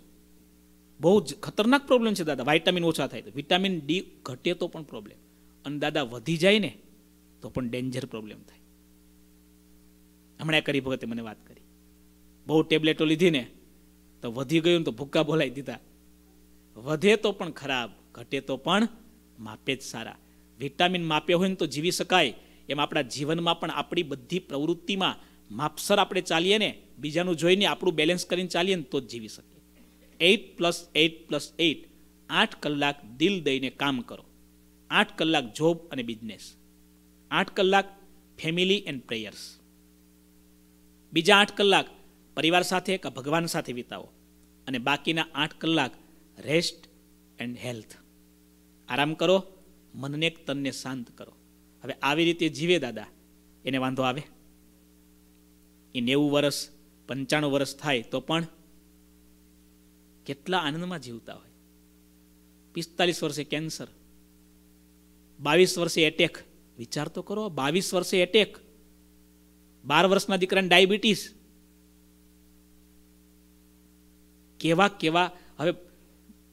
બહુ જ ખતરનાક પ્રોબ્લેમ છે દાદા. વાઇટામિન ઓછા થાય તો. વિટામિન ડી ઘટે તો પણ પ્રોબ્લેમ અને દાદા વધી જાય ને, તો પણ ડેન્જર પ્રોબ્લેમ થાય. હમણાં કરી ભગતે મને વાત કરી. બહુ ટેબ્લેટો લીધી ને તો વધી ગયું તો ભૂક્કા બોલાવી દીધા. વધે તો પણ ખરાબ, ઘટે તો પણ માપે જ સારા. વિટામિન માપે હોય ને તો જીવી શકાય. એમ આપણા જીવનમાં પણ આપણી બધી પ્રવૃત્તિમાં માપસર આપણે ચાલીએ ને, બીજાનું જોઈને આપણું બેલેન્સ કરીને ચાલીએ ને તો જ જીવી શકીએ. Eight plus eight plus eight આઠ કલાક દિલ દઈને કામ કરો. આઠ કલાક જોબ અને બિઝનેસ આઠ કલાક ફેમિલી એન્ડ પ્રેયર્સ બીજા આઠ કલાક પરિવાર સાથે કે ભગવાન સાથે વિતાવો. અને બાકીના આઠ કલાક રેસ્ટ એન્ડ હેલ્થ આરામ કરો, મનને તનને શાંત કરો. હવે આવી રીતે જીવે દાદા. એને વાંધો આવે? એ નેવું વર્ષ પંચાણું વર્ષ થાય તો પણ કેટલા આનંદમાં જીવતા હોય. પિસ્તાલીસ વર્ષે કેન્સર બાવીસ વર્ષે એટેક વિચાર તો કરો, બાવીસ વર્ષે એટેક બાર વર્ષના દીકરાને ડાયાબિટીસ કેવા કેવા, હવે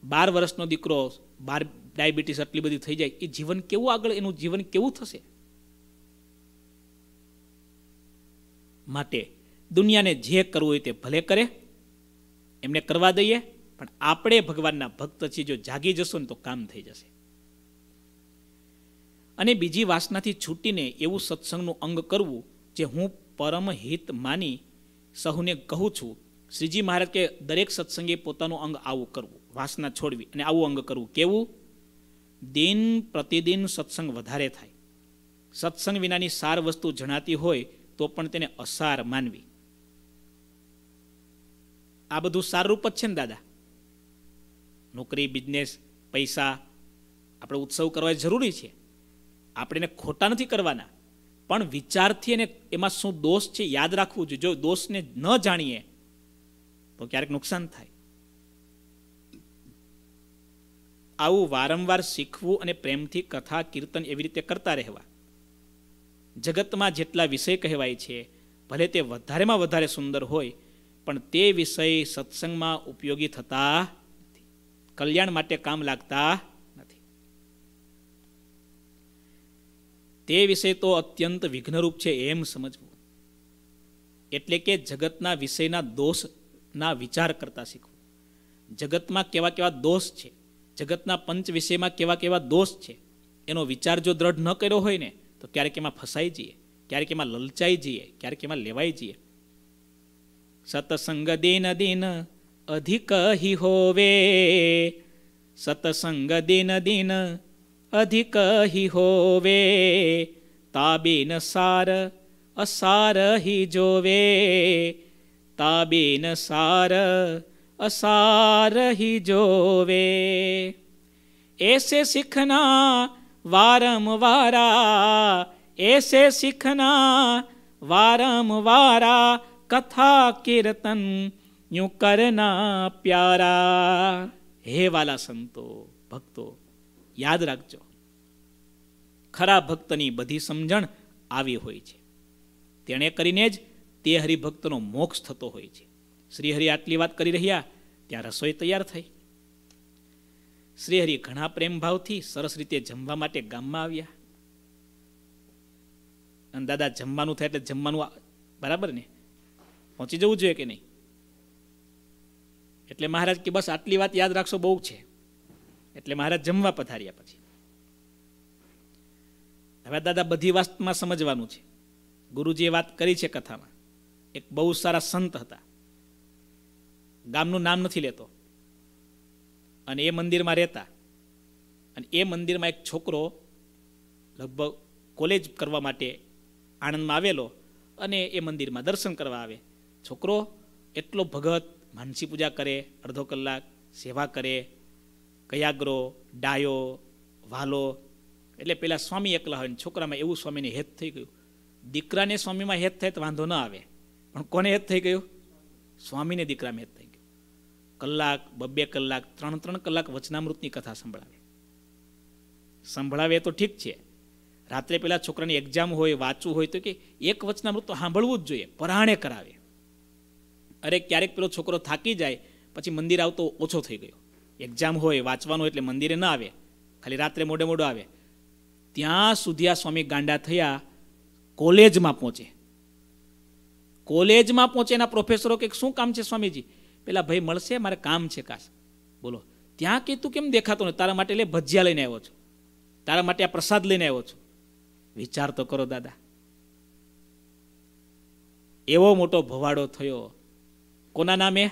બાર વર્ષનો દીકરો, બાર ડાયાબિટીસ આટલી બધી થઈ જાય, એ જીવન કેવું આગળ, એનું જીવન કેવું થશે? માટે દુનિયાને જે કરવું હોય તે ભલે કરે, એમને કરવા દઈએ, પણ આપણે ભગવાનના ભક્ત છીએ, જો જાગી જશો ને તો કામ થઈ જશે. અને બીજી વાસનાથી છૂટીને એવું સત્સંગનું અંગ કરવું, જે હું પરમ હિત માની સહુને કહું છું શ્રીજી મહારાજ કે દરેક સત્સંગે પોતાનું અંગ આવું કરવું, વાસના છોડવી અને આવું અંગ કરવું. કેવું? દિન પ્રતિદિન સત્સંગ વધારે થાય. સત્સંગ વિનાની સાર વસ્તુ જણાતી હોય તો પણ તેને અસાર માનવી. આ બધું સારરૂપ જ છે ને દાદા? નોકરી, બિઝનેસ, પૈસા આપણે ઉત્સવ કરવા જરૂરી છે. આપણે એને ખોટા નથી કરવાના. પણ વિચારથી એને એમાં શું દોષ છે યાદ રાખવું જોઈએ. જો દોષને ન જાણીએ તો ક્યારેક નુકસાન થાય. આવું વારંવાર શીખવું અને પ્રેમથી કથા, કીર્તન એવી રીતે કરતા રહેવા. જગતમાં જેટલા વિષય કહેવાય છે, ભલે તે વધારેમાં વધારે સુંદર હોય, પણ તે વિષય સત્સંગમાં ઉપયોગી થતા નથી. કલ્યાણ માટે કામ લાગતા નથી. તે વિષય તો અત્યંત વિઘ્નરૂપ છે એમ સમજવું. એટલે કે જગતના વિષયના દોષના વિચાર કરતા શીખવું. જગતમાં કેવા કેવા દોષ છે, જગતના પંચ વિષયમાં કેવા કેવા દોષ છે, એનો વિચાર જો દ્રઢ ન કર્યો હોય ને, તો ક્યારેક એમાં ફસાઈ જઈએ, ક્યારેક એમાં લલચાઈ જઈએ, ક્યારેક એમાં લેવાઈ જઈએ. સતસંગ દિન દિન અધિક હિ હોવે, સતસંગ દિન દિન અધિક હિ હોવે, તાબેન સાર અસાર હિ જોવે તાબેન સાર અસાર હી જોવે એસે શીખના વારંવારા એસે શીખના વારંવારા કથા કીર્તન યુ કરના પ્યારા હે વાલા સંતો ભક્તો યાદ રાખજો ખરા ભક્તની બધી સમજણ આવી હોય છે. તેણે કરીને જ તે હરિભક્તનો મોક્ષ થતો હોય છે. શ્રીહરિ આટલી વાત કરી રહ્યા, ત્યાં રસોઈ તૈયાર થઈ. શ્રીહરિ ઘણા પ્રેમભાવથી સરસ રીતે જમવા માટે ગામમાં આવ્યા. અને દાદા, જમવાનું થાય એટલે જમવાનું બરાબર ને? પહોંચી જવું જોઈએ કે નહીં? એટલે મહારાજ કે, બસ આટલી વાત યાદ રાખશો બહુ છે. એટલે મહારાજ જમવા પધાર્યા પછી. હવે દાદા, બધી વાતમાં સમજવાનું છે. ગુરુજીએ વાત કરી છે કથામાં. એક બહુ સારા સંત હતા. ગામનું નામ નથી લેતો. અને એ મંદિરમાં રહેતા. અને એ મંદિરમાં એક છોકરો લગભગ કોલેજ કરવા માટે આણંદમાં આવેલો અને એ મંદિરમાં દર્શન કરવા આવે. છોકરો એટલો ભગત, માનસી પૂજા કરે, અડધો કલાક સેવા કરે, કયાગ્રો, ડાયો, વાલો. એટલે પેલા સ્વામી એકલા હોય છોકરામાં એવું સ્વામીને હેત થઈ ગયું. દીકરાને સ્વામીમાં હેત થાય તો વાંધો ન આવે. પણ કોને હેત થઈ ગયું? સ્વામીને દીકરામાં હેત થઈ ગયું. કલાક બબ્બે કલાક, ત્રણ ત્રણ કલાક વચનામૃતની કથા સંભળાવે. સંભળાવે તો ઠીક છે. રાત્રે પેલા છોકરાની એક્ઝામ હોય, વાંચવું હોય તો કે એક વચનામૃત તો સાંભળવું જ જોઈએ, પરાણે કરાવે. અરે ક્યારેક પેલો છોકરો થાકી જાય, પછી મંદિર આવતો ઓછો થઈ ગયો. એક્ઝામ હોય, વાંચવાનું એટલે મંદિરે ન આવે. ખાલી રાત્રે મોડે મોડો આવે. ત્યાં સુધી આ સ્વામી ગાંડા થયા, કોલેજમાં પહોંચે. કોલેજમાં પહોંચે એના પ્રોફેસરો કે શું કામ છે સ્વામીજી? પેલા, ભાઈ, મળશે, મારે કામ છે કાશ. બોલો, ત્યાં કે તું કેમ દેખાતો ને તારા માટે લે, ભજીયા લઈને આવ્યો છું. તારા માટે આ પ્રસાદ લઈને આવ્યો છું. વિચાર તો કરો દાદા. એવો મોટો ભવાડો થયો. કોના નામે?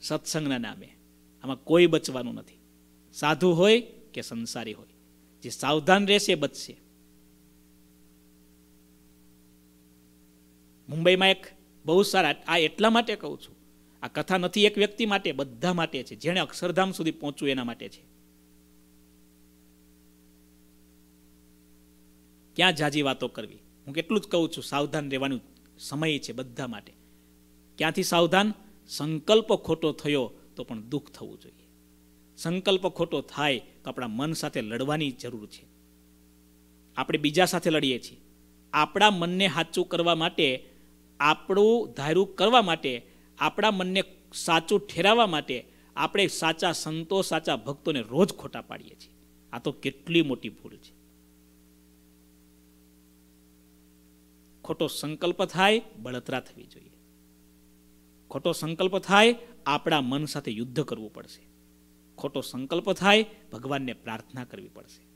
સત્સંગના નામે. આમાં કોઈ બચવાનું નથી. સાધુ હોય કે સંસારી હોય. જે સાવધાન રહેશે બચશે. મુંબઈમાં એક બહુ સારા, આ એટલા માટે કહું છું, આ કથા નથી એક વ્યક્તિ માટે, બધા માટે છે, જેણે અક્ષરધામ સુધી પહોંચવું એના માટે છે. ક્યાં જાજી વાતો કરવી? હું કેટલું જ કહું છું, સાવધાન રહેવાનું સમય છે બધા માટે. ક્યાંથી સાવધાન? સંકલ્પ ખોટો થયો તો પણ દુઃખ થવું જોઈએ. સંકલ્પ ખોટો થાય તો આપણા મન સાથે લડવાની જરૂર છે. આપણે બીજા સાથે લડીએ છીએ. આપણા મનને સાચું કરવા માટે આપણું ધાર્યું કરવા માટે, આપણા મનને સાચું ઠેરાવવા માટે આપણે સાચા સંતો, સાચા ભક્તોને રોજ ખોટા પાડીએ છીએ. આ તો કેટલી મોટી ભૂલ છે. ખોટો સંકલ્પ થાય, બળતરા થવી જોઈએ. ખોટો સંકલ્પ થાય, આપણા મન સાથે યુદ્ધ કરવું પડશે. ખોટો સંકલ્પ થાય, ભગવાનને પ્રાર્થના કરવી પડશે.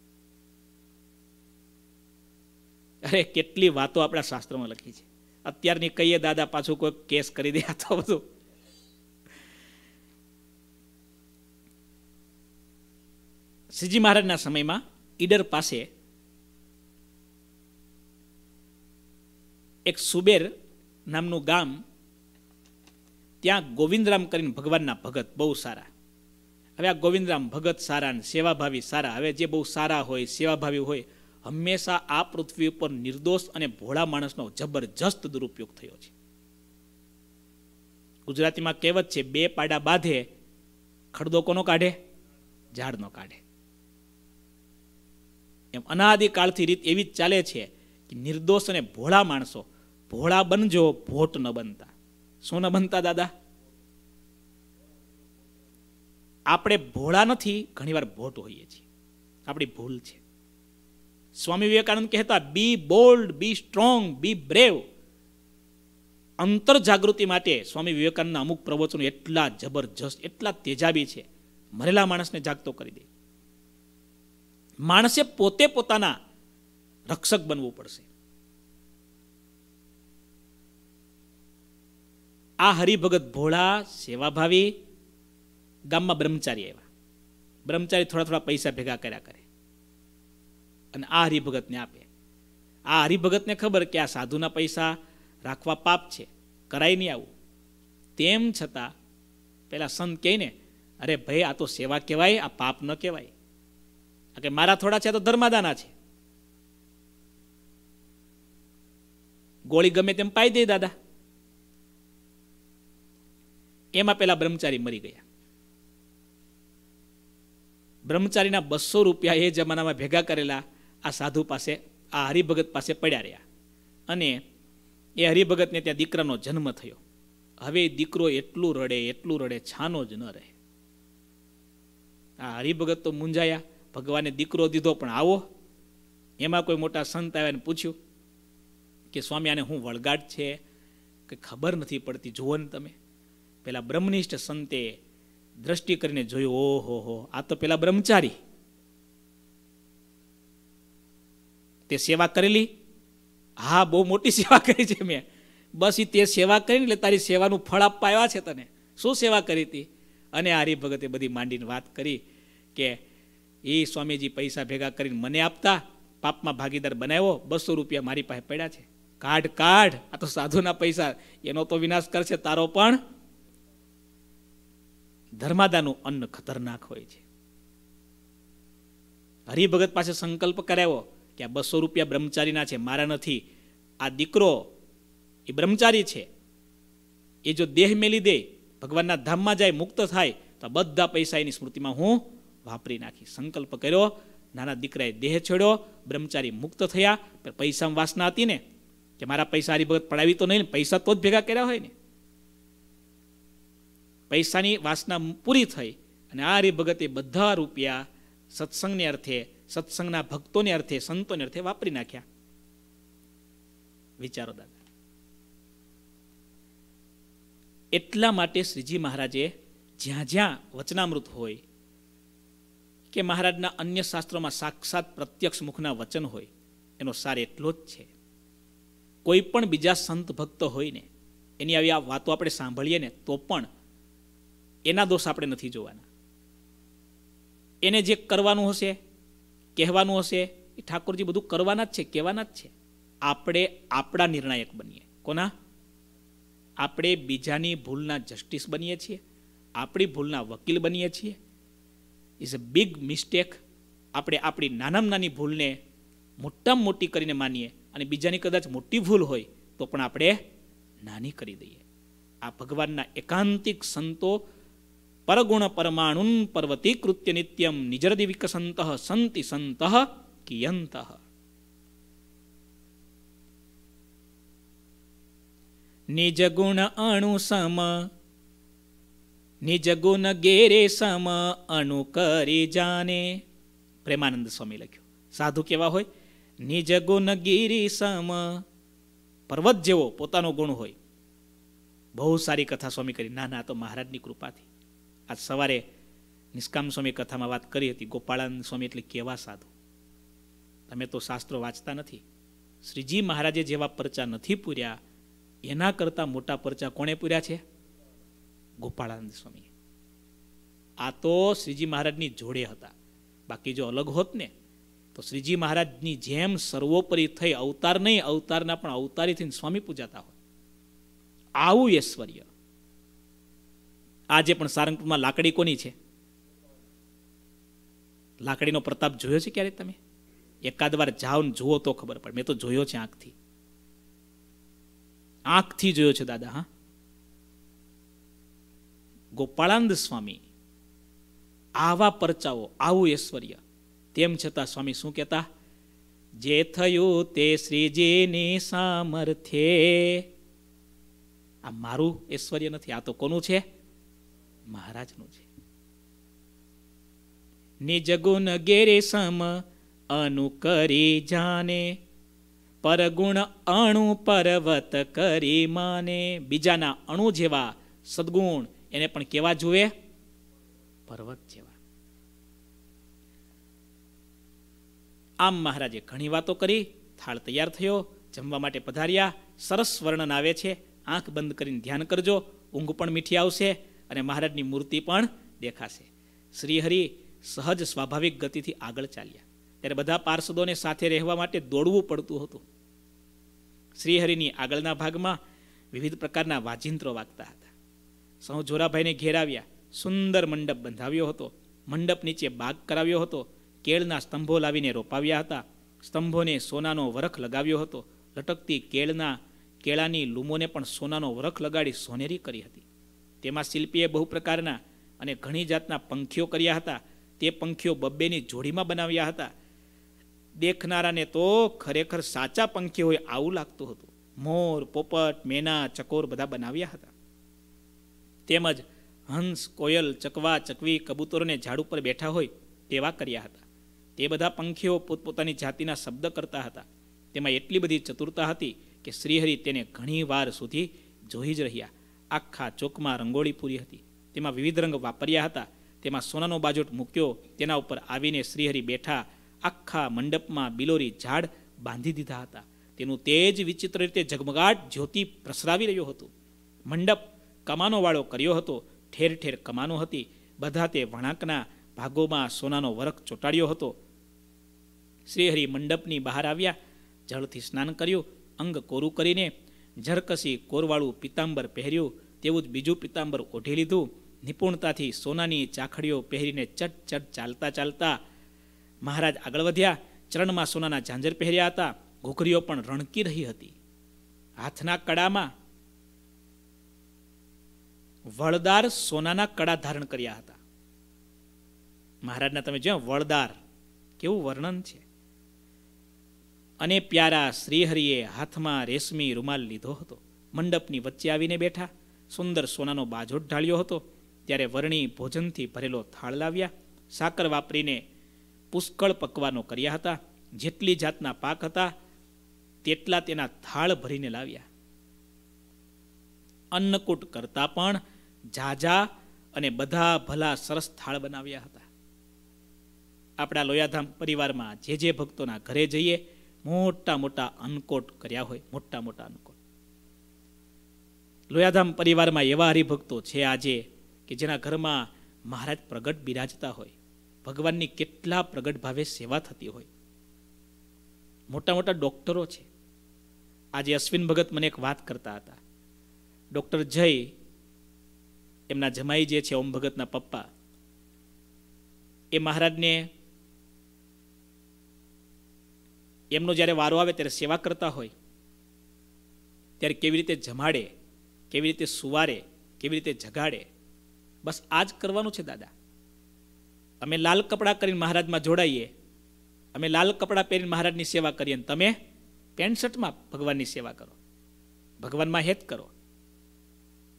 અરે, કેટલી વાતો આપણા શાસ્ત્રોમાં લખી છે. અત્યારની કહીએ દાદા પાછું કોઈ કેસ કરી દે તો બધું. શ્રીજી મહારાજના સમયમાં ઈડર પાસે એક સુબેર નામનું ગામ, ત્યાં ગોવિંદરામ કરીને ભગવાનના ભગત બહુ સારા. હવે આ ગોવિંદરામ ભગત સારા ને સેવાભાવી સારા. હવે જે બહુ સારા હોય, સેવાભાવી હોય હંમેશા આ પૃથ્વી ઉપર નિર્દોષ અને ભોળા માણસનો જબરજસ્ત દુરુપયોગ થયો છે. ગુજરાતીમાં કહેવત છે, બે પાડા બાંધે, ખડદો કોનો કાઢે? ઝાડનો કાઢે. એમ અનાદિકાળથી રીત એવી જ ચાલે છે કે નિર્દોષ અને ભોળા માણસો, ભોળા બનજો, ભોટ ન બનતા. શું ન બનતા, દાદા? આપણે ભોળા નથી, ઘણીવાર ભોટ હોઈએ છીએ. આપણી ભૂલ છે. સ્વામી વિવેકાનંદ કહેતા be bold be strong be brave અંતર જાગૃતિ માટે સ્વામી વિવેકાનંદના અમુક પ્રવચનો એટલા જબરજસ્ત, એટલા તેજાબી છે. મરેલા માણસને જાગતો કરી દે. માણસે પોતે પોતાના રક્ષક બનવું પડશે. આ હરિભગત ભોળા, સેવાભાવી ગામમાં બ્રહ્મચારી આવ્યા. બ્રહ્મચારી થોડા થોડા પૈસા ભેગા કર્યા કરે. અને આ હરિભગતને આપે. આ હરિભગતને ખબર કે આ સાધુના પૈસા રાખવા પાપ છે, કરાય નહીં આવું. તેમ છતાં પેલા સંત કહે ને અરે ભાઈ, આ તો સેવા કહેવાય, આ પાપ ન કહેવાય. કે મારા થોડા છે તો ધર્માદાના છે. ગોળી ગમે તેમ પાઈ દે દાદા. એમાં પેલા બ્રહ્મચારી મરી ગયા. બ્રહ્મચારીના બસો રૂપિયા એ જમાનામાં ભેગા કરેલા આ સાધુ પાસે, આ હરિભગત પાસે પડ્યા રહ્યા. અને એ હરિભગતને ત્યાં દીકરાનો જન્મ થયો. હવે દીકરો એટલું રડે એટલું રડે, છાનો જ ન રહે. આ હરિભગત તો મૂંઝાયા, ભગવાને દીકરો દીધો, પણ આવો. એમાં કોઈ મોટા સંત આવ્યાને પૂછ્યું કે, સ્વામી, આને હું વળગાટ છે? કે ખબર નથી પડતી, જુઓ ને તમે. પેલા બ્રહ્મનિષ્ઠ સંતે દ્રષ્ટિ કરીને જોયું, ઓહો હો, આ તો પેલા બ્રહ્મચારી. તે સેવા કરેલી? હા, બહુ મોટી [laughs] સેવા કરી છે મેં. બસ એ તે સેવા કરીને એટલે તારી સેવાનું ફળ આપવા આવ્યા છે તને. શું સેવા કરી હતી? અને આ હરિભગતે બધી માંડીને વાત કરી કે એ સ્વામીજી પૈસા ભેગા કરીને મને આપતા, પાપમાં ભાગીદાર બનાવ્યો, બસો રૂપિયા મારી પાસે પડ્યા છે. કાઢ કાઢ, આ તો સાધુના પૈસા. એનો તો વિનાશ કરશે તારો પણ. ધર્માદાનું અન્ન ખતરનાક હોય છે. હરિભગત પાસે સંકલ્પ કરાવ્યો. કે આ બસો રૂપિયા બ્રહ્મચારીના છે, મારા નથી. આ દીકરો એ બ્રહ્મચારી છે. એ જો દેહ મેલી દે, ભગવાનના ધામમાં જાય, મુક્ત થાય, તો બધા પૈસા એની સ્મૃતિમાં હું વાપરી નાખી સંકલ્પ કર્યો, નાના દીકરાએ દેહ છોડ્યો, બ્રહ્મચારી મુક્ત થયા પૈસામાં વાસના હતી ને, કે મારા પૈસા હરિભગત પડાવી તો નહીં, પૈસા તો જ ભેગા કર્યા હોય ને. પૈસાની વાસના પૂરી થઈ, અને આ હરિભગતે બધા રૂપિયા સત્સંગને અર્થે સત્સંગના ભક્તોને અર્થે, સંતોને અર્થે વાપરી નાખ્યા. વિચારો દાદા. એટલા માટે શ્રીજી મહારાજે જ્યાં જ્યાં વચનામૃત હોય કે મહારાજના અન્ય શાસ્ત્રોમાં સાક્ષાત પ્રત્યક્ષ મુખના વચન હોય, એનો સાર એટલો જ છે. કોઈ પણ બીજા સંત ભક્ત હોય ને એની આવી આ વાતો આપણે સાંભળીએ ને, તો પણ એના દોષ આપણે નથી જોવાના. એને જે કરવાનું હશે કહેવાનું હશે? એ ઠાકોરજી બધું કરવાના જ છે, કહેવાના જ છે. આપણે આપણા નિર્ણાયક બનીએ. કોના? આપણે બીજાની ભૂલના જસ્ટિસ બનીએ છીએ. આપણી ભૂલના વકીલ બનીએ છીએ. ઇઝ અ બિગ મિસ્ટેક આપણે આપણી નાનામાં નાની ભૂલને મોટામાં મોટી કરીને માનીએ અને બીજાની કદાચ મોટી ભૂલ હોય તો પણ આપણે નાની કરી દઈએ. આ ભગવાનના એકાંતિક સંતો પરગુણ પરમાણુન પર્વતી કૃત્ય નિત્યમ નિજરદિ વિકસંત સંતિ સંત કિયંત નિજ ગુણ અણુ સમ નિજ ગુણ ગેરે સમ અણુ કરી જાને પ્રેમાનંદ સ્વામી લખ્યું સાધુ કેવા હોય નિજ ગુણ ગીરી સમ પર્વત જેવો પોતાનો ગુણ હોય બહુ સારી કથા સ્વામી કરી ના ના તો મહારાજની કૃપાથી આજ સવારે નિષ્કામ સ્વામી કથામાં વાત કરી હતી ગોપાળાનંદ સ્વામી એટલે કેવા સાધુ. તમે તો શાસ્ત્રો વાંચતા નથી. શ્રીજી મહારાજે જેવા પરચા નથી પૂર્યા, એના કરતા મોટા પરચા કોણે પૂર્યા છે? ગોપાળાનંદ સ્વામી આ તો શ્રીજી મહારાજની જોડે હતા. બાકી જો અલગ હોત ને, તો શ્રીજી મહારાજની જેમ સર્વોપરી થઈ, અવતાર નહીં, અવતારના પણ અવતારી થઈને સ્વામી પૂજાતા હોય. આવું ઐશ્વર્ય. આજે પણ સારંગપુરમાં લાકડી કોની છે? લાકડીનો પ્રતાપ જોયો છે ક્યારેક તમે? એકાદ વાર જાઓ ને જુઓ તો ખબર પડે. મેં તો જોયો છે આંખથી. આંખથી જોયો છે દાદા, હા. ગોપાળાનંદ સ્વામી, આવા પરચાઓ, આવું ઐશ્વર્ય. તેમ છતાં સ્વામી શું કહેતા? જે થયું તે શ્રીજીની સામર્થ્યે. આ મારું ઐશ્વર્ય નથી, આ તો કોનું છે? મહારાજનું છે. નિજ ગુણ ગેરે સમ અનુકરી જાને પરગુણ અણુ પર્વત કરી માને. બીજાના અણુ જેવા સદગુણ એને પણ કેવા જુએ? પર્વત જેવા. આમ મહારાજે ઘણી વાતો કરી, થાળ તૈયાર થયો, જમવા માટે પધાર્યા, સરસ વર્ણન આવે છે. આંખ બંધ કરીને ધ્યાન કરજો, ઊંઘ પણ મીઠી આવશે. અને મહારાજની મૂર્તિ પણ દેખાશે. શ્રીહરિ સહજ સ્વાભાવિક ગતિથી આગળ ચાલ્યા. ત્યારે બધા પાર્ષદોને સાથે રહેવા માટે દોડવું પડતું હતું. શ્રીહરિની આગળના ભાગમાં વિવિધ પ્રકારના વાજિંત્રો વાગતા હતા. સૌ જોરાભાઈને ઘેરાવ્યા સુંદર મંડપ બંધાવ્યો હતો. મંડપ નીચે બાગ કરાવ્યો હતો. કેળના સ્તંભો લાવીને રોપાવ્યા હતા. સ્તંભોને સોનાનો વરખ લગાવ્યો હતો. લટકતી કેળના, કેળાની લૂમોને પણ સોનાનો વરખ લગાડી સોનેરી કરી હતી. તેમાં શિલ્પીએ બહુ પ્રકારના અને ઘણી જાતના પંખીઓ કર્યા હતા. તે પંખીઓ બબ્બેની જોડીમાં બનાવ્યા હતા. દેખનારાને તો ખરેખર સાચા પંખી હોય આવું લાગતું હતું. મોર, પોપટ, મેના, ચકોર બધા બનાવ્યા હતા. તેમજ હંસ, કોયલ, ચકવા, ચકવી કબૂતરોને ઝાડ ઉપર બેઠા હોય તેવા કર્યા હતા. તે બધા પંખીઓ પોતપોતાની જાતિના શબ્દ કરતા હતા. તેમાં એટલી બધી ચતુરતા હતી કે શ્રીહરિ તેને ઘણી વાર સુધી જોઈ જ રહ્યા. આખા ચોકમાં રંગોળી પૂરી હતી. તેમાં વિવિધ રંગ વાપર્યા હતા. તેમાં સોનાનો બાજોટ મૂક્યો. તેના ઉપર આવીને શ્રીહરિ બેઠા આખા મંડપમાં બિલોરી ઝાડ બાંધી દીધા હતા. તેનું તેજ વિચિત્ર રીતે ઝગમગાટ જ્યોતિ પ્રસરાવી રહ્યો હતું. મંડપ કમાનોવાળો કર્યો હતો. ઠેર ઠેર કમાનો હતી. બધા તે વણાકના ભાગોમાં સોનાનો વરખ ચોંટાડ્યો હતો. શ્રીહરિ મંડપની બહાર આવ્યા. જળથી સ્નાન કર્યું. અંગ કોરું કરીને ઝરકસી કોરવાળું પિતાંબર પહેર્યું, તેવું જ બીજું પિતાંબર ઓઢી લીધું. નિપુણતાથી સોનાની ચાખડીઓ પહેરીને ચટ ચટ ચાલતા ચાલતા મહારાજ આગળ વધ્યા. ચરણમાં સોનાના ઝાંઝર પહેર્યા હતા. ઘૂઘરીઓ પણ રણકી રહી હતી. હાથના કડામાં વળદાર સોનાના કડા ધારણ કર્યા હતા. મહારાજના તમે જો વળદાર. કેવું વર્ણન છે? અને પ્યારા શ્રીહરિએ હાથમાં રેશમી રૂમાલ લીધો હતો. મંડપની વચ્ચે આવીને બેઠા. સુંદર સોનાનો બાજોટ ઢાળ્યો હતો. ત્યારે વર્ણી ભોજનથી ભરેલો થાળ લાવ્યા. સાકર વાપરીને પુષ્કળ પકવાનો કર્યા હતા. જેટલી જાતના પાક હતા, તેટલા તેના થાળ ભરીને લાવ્યા. અન્નકૂટ કરતા પણ ઝાઝા અને બધા ભલા સરસ થાળ બનાવ્યા હતા. આપણા લોયાધામ પરિવારમાં જે જે ભક્તોના ઘરે જઈએ મોટા મોટા અનકોટ કર્યા હોય, મોટા મોટા અનકોટ લોયાધામ પરિવારમાં એવા હરિભક્તો છે આજે કે જેના ઘરમાં મહારાજ પ્રગટ બિરાજતા હોય, ભગવાનની કેટલા પ્રગટ ભાવે સેવા થતી હોય. મોટા મોટા ડોક્ટરો છે. આજે અશ્વિન ભગત મને એક વાત કરતા હતા. ડૉક્ટર જય, એમના જમાઈ જે છે ઓમ ભગતના પપ્પા, એ મહારાજને એમનો જ્યારે વારો આવે ત્યારે સેવા કરતા હોય, ત્યારે કેવી રીતે જમાડે, કેવી રીતે સુવારે, કેવી રીતે જગાડે, બસ આ જ કરવાનું છે દાદા. અમે લાલ કપડાં કરીને મહારાજમાં જોડાઈએ, અમે લાલ કપડાં પહેરીને મહારાજની સેવા કરીએ અને તમે પેન્ટ શર્ટમાં ભગવાનની સેવા કરો. ભગવાનમાં હેત કરો.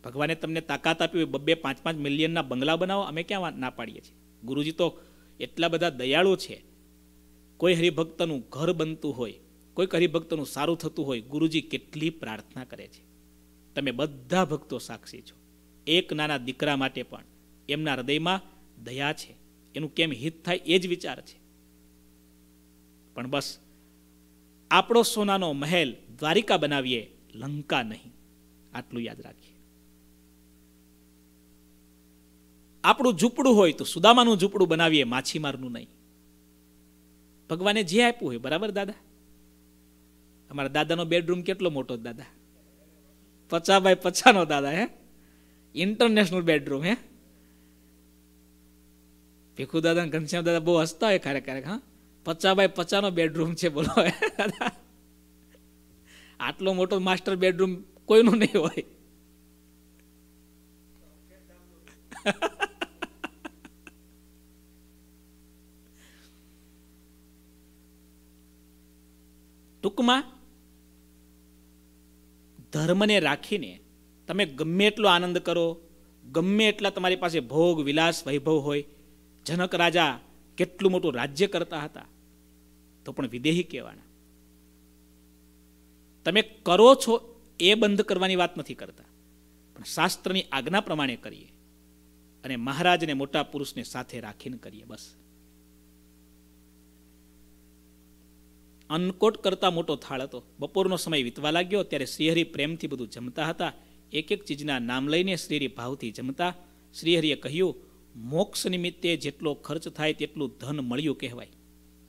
ભગવાને તમને તાકાત આપી હોય, બબ્બે પાંચ પાંચ મિલિયનના બંગલા બનાવો, અમે ક્યાં ના પાડીએ છીએ? ગુરુજી તો એટલા બધા દયાળુ છે. કોઈ હરિભક્તનું ઘર બનતું હોય કોઈક હરિભક્તનું સારું થતું હોય, ગુરુજી કેટલી પ્રાર્થના કરે છે. તમે બધા ભક્તો સાક્ષી છો. એક નાના દીકરા માટે પણ એમના હૃદયમાં દયા છે. એનું કેમ હિત થાય એ જ વિચાર છે. પણ બસ, આપણો સોનાનો મહેલ દ્વારિકા બનાવીએ, લંકા નહીં. આટલું યાદ રાખીએ. આપણું ઝૂંપડું હોય તો સુદામાનું ઝૂંપડું બનાવીએ, માછીમારનું નહીં. ભગવાને જે આપ્યું હોય, બરાબર દાદા? અમારા દાદાનો બેડરૂમ કેટલો મોટો દાદા? પચા બાય પચાનો દાદા, હે? ઇન્ટરનેશનલ બેડરૂમ હે? ભીખુ દાદા ઘનશ્યામ દાદા બહુ હસતા હોય ક્યારેક ક્યારેક, હા? પચા બાય પચાનો બેડરૂમ છે બોલો દાદા? આટલો મોટો માસ્ટર બેડરૂમ કોઈનું નહીં હોય. ટૂંકમાં ધર્મને રાખીને તમે ગમે એટલો આનંદ કરો, ગમે એટલા તમારી પાસે ભોગ, વિલાસ, વૈભવ હોય, જનક રાજા કેટલું મોટું રાજ્ય કરતા હતા, તો પણ વિદેહી કહેવાના. તમે કરો છો એ બંધ કરવાની વાત નથી કરતા, પણ શાસ્ત્રની આજ્ઞા પ્રમાણે કરીએ અને મહારાજને મોટા પુરુષને સાથે રાખીને કરીએ, બસ. અન્નકોટ કરતા મોટો થાળ હતો. બપોરનો સમય વીતવા લાગ્યો, ત્યારે શ્રીહરિ પ્રેમથી બધું જમતા હતા. એક એક ચીજના નામ લઈને શ્રીહરિ ભાવથી જમતા. શ્રીહરિએ કહ્યું, મોક્ષ નિમિત્તે જેટલો ખર્ચ થાય તેટલું ધન મળ્યું કહેવાય.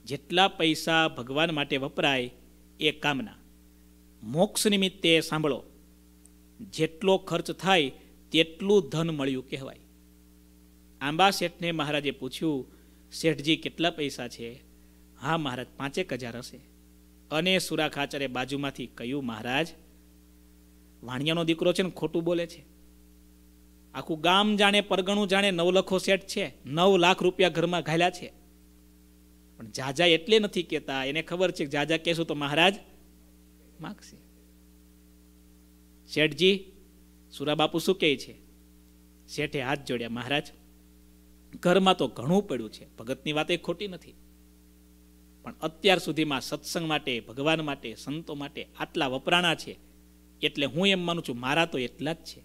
જેટલા પૈસા ભગવાન માટે વપરાય એ કામના. મોક્ષ નિમિત્તે સાંભળો, જેટલો ખર્ચ થાય તેટલું ધન મળ્યું કહેવાય. આંબા શેઠને મહારાજે પૂછ્યું, શેઠજી, કેટલા પૈસા છે? હા મહારાજ, પાંચેક હજાર હશે. અને સુરા ખાચરે બાજુમાંથી કહ્યું મહારાજ? વાણિયાનો દીકરો છે ને ખોટું બોલે છે. આખું ગામ જાણે, પરગણું જાણે નવલખો સેટ છે. નવ લાખ રૂપિયા ઘરમાં ઘાલ્યા છે. પણ જાજા એટલે નથી કહેતા. એને ખબર છે જાજા કહેશું તો મહારાજ માગશે. શેઠજી સુરાબાપુ શું કહે છે? શેઠે હાથ જોડ્યા. મહારાજ, ઘરમાં તો ઘણું પડ્યું છે. ભગતની વાત એ ખોટી નથી. પણ અત્યાર સુધીમાં સત્સંગ માટે, ભગવાન માટે, સંતો માટે આટલા વપરાણા છે. એટલે હું એમ માનું છું, મારા તો એટલા જ છે.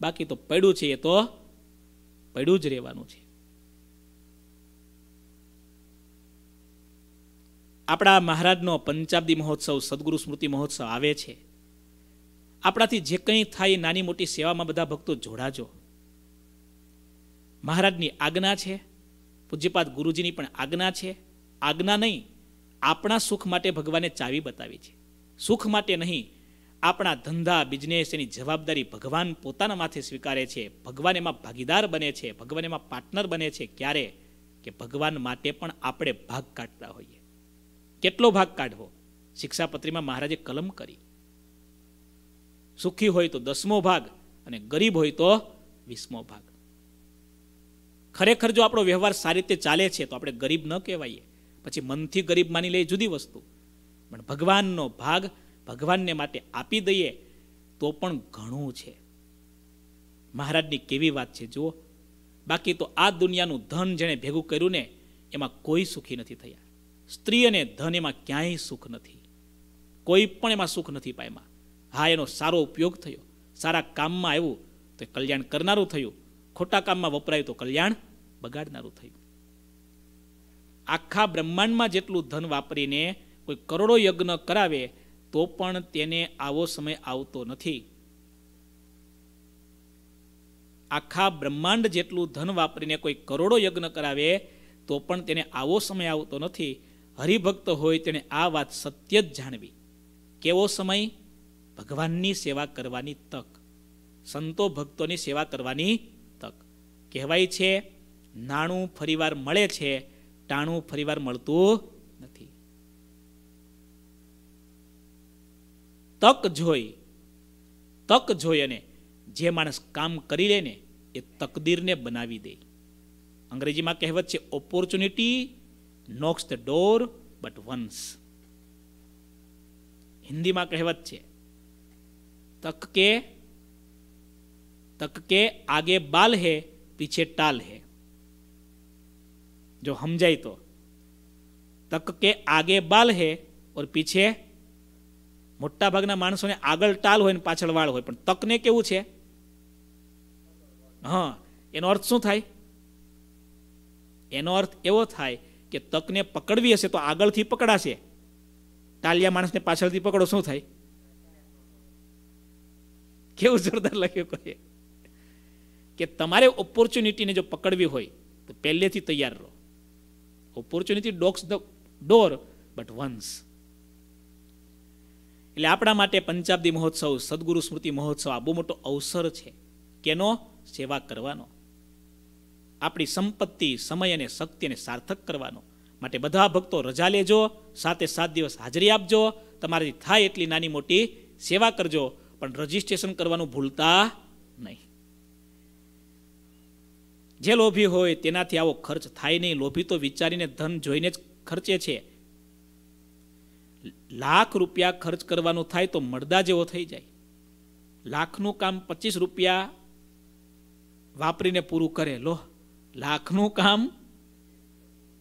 બાકી તો પડ્યું છે એ તો પડ્યું જ રહેવાનું છે. આપણા મહારાજનો પંચાબ્દી મહોત્સવ, સદગુરુ સ્મૃતિ મહોત્સવ આવે છે. આપણાથી જે કંઈ થાય નાની મોટી સેવામાં બધા ભક્તો જોડાજો. મહારાજની આજ્ઞા છે, પૂજ્યપાદ ગુરુજીની પણ આજ્ઞા છે આજ્ઞા નહીં, આપણા સુખ માટે ભગવાને ચાવી બતાવી છે. સુખ માટે નહીં, આપણા ધંધા બિઝનેસ એની જવાબદારી ભગવાન પોતાના માથે સ્વીકારે છે. ભગવાન એમાં ભાગીદાર બને છે, ભગવાન એમાં પાર્ટનર બને છે. ક્યારે? કે ભગવાન માટે પણ આપણે ભાગ કાઢતા હોઈએ. કેટલો ભાગ કાઢવો? શિક્ષાપત્રીમાં મહારાજે કલમ કરી. સુખી હોય તો દસમો ભાગ અને ગરીબ હોય તો વીસમો ભાગ. ખરેખર જો આપણો વ્યવહાર સારી રીતે ચાલે છે, તો આપણે ગરીબ ન કહેવાઈએ. પછી મનથી ગરીબ માની લઈએ જુદી વસ્તુ. પણ ભગવાનનો ભાગ ભગવાનને માટે આપી દઈએ તો પણ ઘણું છે. મહારાજની કેવી વાત છે જુઓ. બાકી તો આ દુનિયાનું ધન જેણે ભેગું કર્યું ને, એમાં કોઈ સુખી નથી થયા. સ્ત્રી અને ધન એમાં ક્યાંય સુખ નથી. કોઈ પણ એમાં સુખ નથી પામ્યા હા, એનો સારો ઉપયોગ થયો. સારા કામમાં આવ્યું તો કલ્યાણ કરનારું થયું. ખોટા કામમાં વપરાયું તો કલ્યાણ બગાડનારું થયું. આખા બ્રહ્માંડમાં જેટલું ધન વાપરીને કોઈ કરોડો યજ્ઞ કરાવે, તો પણ તેને આવો સમય આવતો નથી. આખા બ્રહ્માંડ જેટલું ધન વાપરીને કોઈ કરોડો યજ્ઞ કરાવે, તો પણ તેને આવો સમય આવતો નથી. હરિભક્ત હોય તેને આ વાત સત્ય જ જાણવી. કેવો સમય? ભગવાનની સેવા કરવાની તક. સંતો ભક્તોની સેવા કરવાની તક. કહેવાય છે, નાણું ફરીવાર મળે છે ટાણું ફરીવાર મળતું નથી. તક જોઈ તક જોઈ અને જે માણસ કામ કરી લે ને, એ તકદીરને બનાવી દે. અંગ્રેજીમાં કહેવત છે opportunity knocks the door but once હિન્દીમાં કહેવત છે, તક કે તક કે આગે બાલ હે, પીછે ટાલ હે. જો સમજાય તો તક કે આગે બાલ હે ઓર પીછે મોટા ભાગના માણસોને આગળ ટાલ હોય ને પાછળ વાળ હોય પણ તકને કેવું છે હા એનો અર્થ શું થાય એનો અર્થ એવો થાય કે તકને પકડવી હશે તો આગળથી પકડાશે ટાલિયા માણસને પાછળથી પકડો શું થાય કેવું જોરદાર લખ્યું કહે કે તમારે ઓપોર્ચ્યુનિટીને જો પકડવી હોય તો પહેલેથી તૈયાર રહો opportunity knocks the door but once એટલે આપણા માટે પંચાબ્દી મહોત્સવ, સદગુરુ સ્મૃતિ મહોત્સવ આ બહુ મોટો અવસર છે. કેનો? સેવા કરવાનો. આપણી સંપત્તિ, સમય અને શક્તિને સાર્થક કરવાનો. માટે બધા ભક્તો રજા લેજો સાતે સાત દિવસ હાજરી આપજો. તમારી થાય એટલી નાની મોટી સેવા કરજો, પણ રજીસ્ટ્રેશન કરવાનું ભૂલતા નહીં. જે લોભી હોય તેનાથી આવો ખર્ચ થાય નહીં. લોભી તો વિચારીને ધન જોઈને જ ખર્ચે છે. લાખ રૂપિયા ખર્ચ કરવાનું થાય તો મળદા જેવો થઈ જાય. લાખનું કામ પચીસ રૂપિયા વાપરીને પૂરું કરે. લો, લાખનું કામ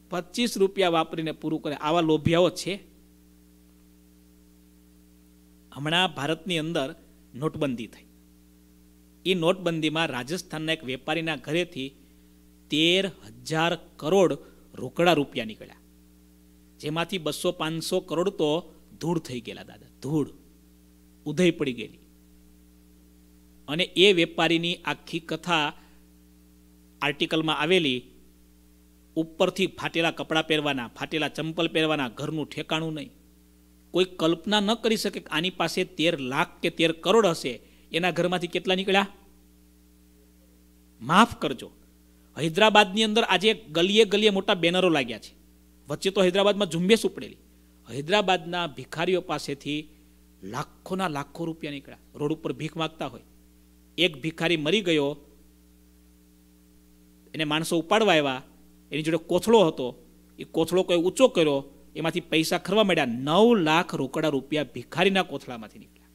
પચીસ રૂપિયા વાપરીને પૂરું કરે. આવા લોભિયાઓ છે. હમણાં ભારતની અંદર નોટબંધી થઈ. એ નોટબંધીમાં રાજસ્થાનના એક વેપારીના ઘરેથી તેર હજાર કરોડ રોકડા રૂપિયા નીકળ્યા. જેમાંથી બસો પાંચસો કરોડ તો ધૂળ થઈ ગયેલા દાદા, ધૂળ. ઉધઈ પડી ગયેલી. અને એ વેપારીની આખી કથા આર્ટિકલમાં આવેલી, ઉપરથી ફાટેલા કપડાં પહેરવાના, ફાટેલા ચંપલ પહેરવાના, ઘરનું ઠેકાણું નહીં. કોઈ કલ્પના ન કરી શકે કે આની પાસે તેર લાખ કે તેર કરોડ હશે. એના ઘરમાંથી કેટલા નીકળ્યા? માફ કરજો. હૈદરાબાદની અંદર આજે ગલીએ ગલીએ મોટા બેનરો લાગ્યા છે. વચ્ચે તો હૈદરાબાદમાં ઝુંબેશ ઉપડેલી. હૈદરાબાદના ભિખારીઓ પાસેથી લાખોના લાખો રૂપિયા નીકળ્યા. રોડ ઉપર ભીખ માગતા હોય. એક ભિખારી મરી ગયો. એને માણસો ઉપાડવા આવ્યા. એની જોડે કોથળો હતો. એ કોથળો કોઈ ઊંચો કર્યો. એમાંથી પૈસા ખરવા માંડ્યા. નવ લાખ રોકડા રૂપિયા ભિખારીના કોથળામાંથી નીકળ્યા.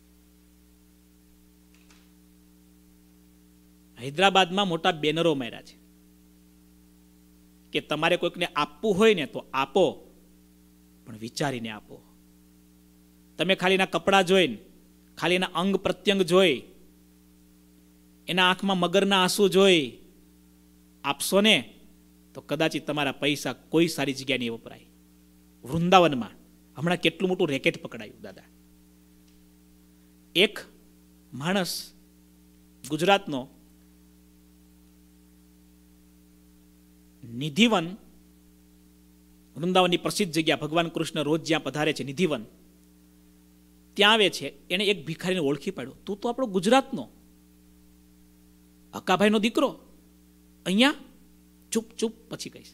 હૈદરાબાદમાં મોટા બેનરો માર્યા છે. કે તમારે કોઈકને આપવું હોય ને તો આપો, પણ વિચારીને આપો. તમે ખાલી એના કપડાં જોઈને, ખાલી એના અંગ પ્રત્યંગ જોઈ, એના આંખમાં મગરના આંસુ જોઈ, આપશો ને, તો કદાચિત તમારા પૈસા કોઈ સારી જગ્યાએ નહીં વપરાય. વૃંદાવનમાં હમણાં કેટલું મોટું રેકેટ પકડાયું, દાદા. એક માણસ ગુજરાતનો નિધિવન. વૃંદાવનની પ્રસિદ્ધ જગ્યા, ભગવાન કૃષ્ણ રોજ જ્યાં પધારે છે, નિધિવન. ત્યાં આવે છે એણે એક ભિખારીને ઓળખી પાડ્યો. તું તો આપણો ગુજરાતનો. અક્કાભાઈનો દીકરો. અહીંયા? ચૂપ ચૂપ, પછી કહીશ.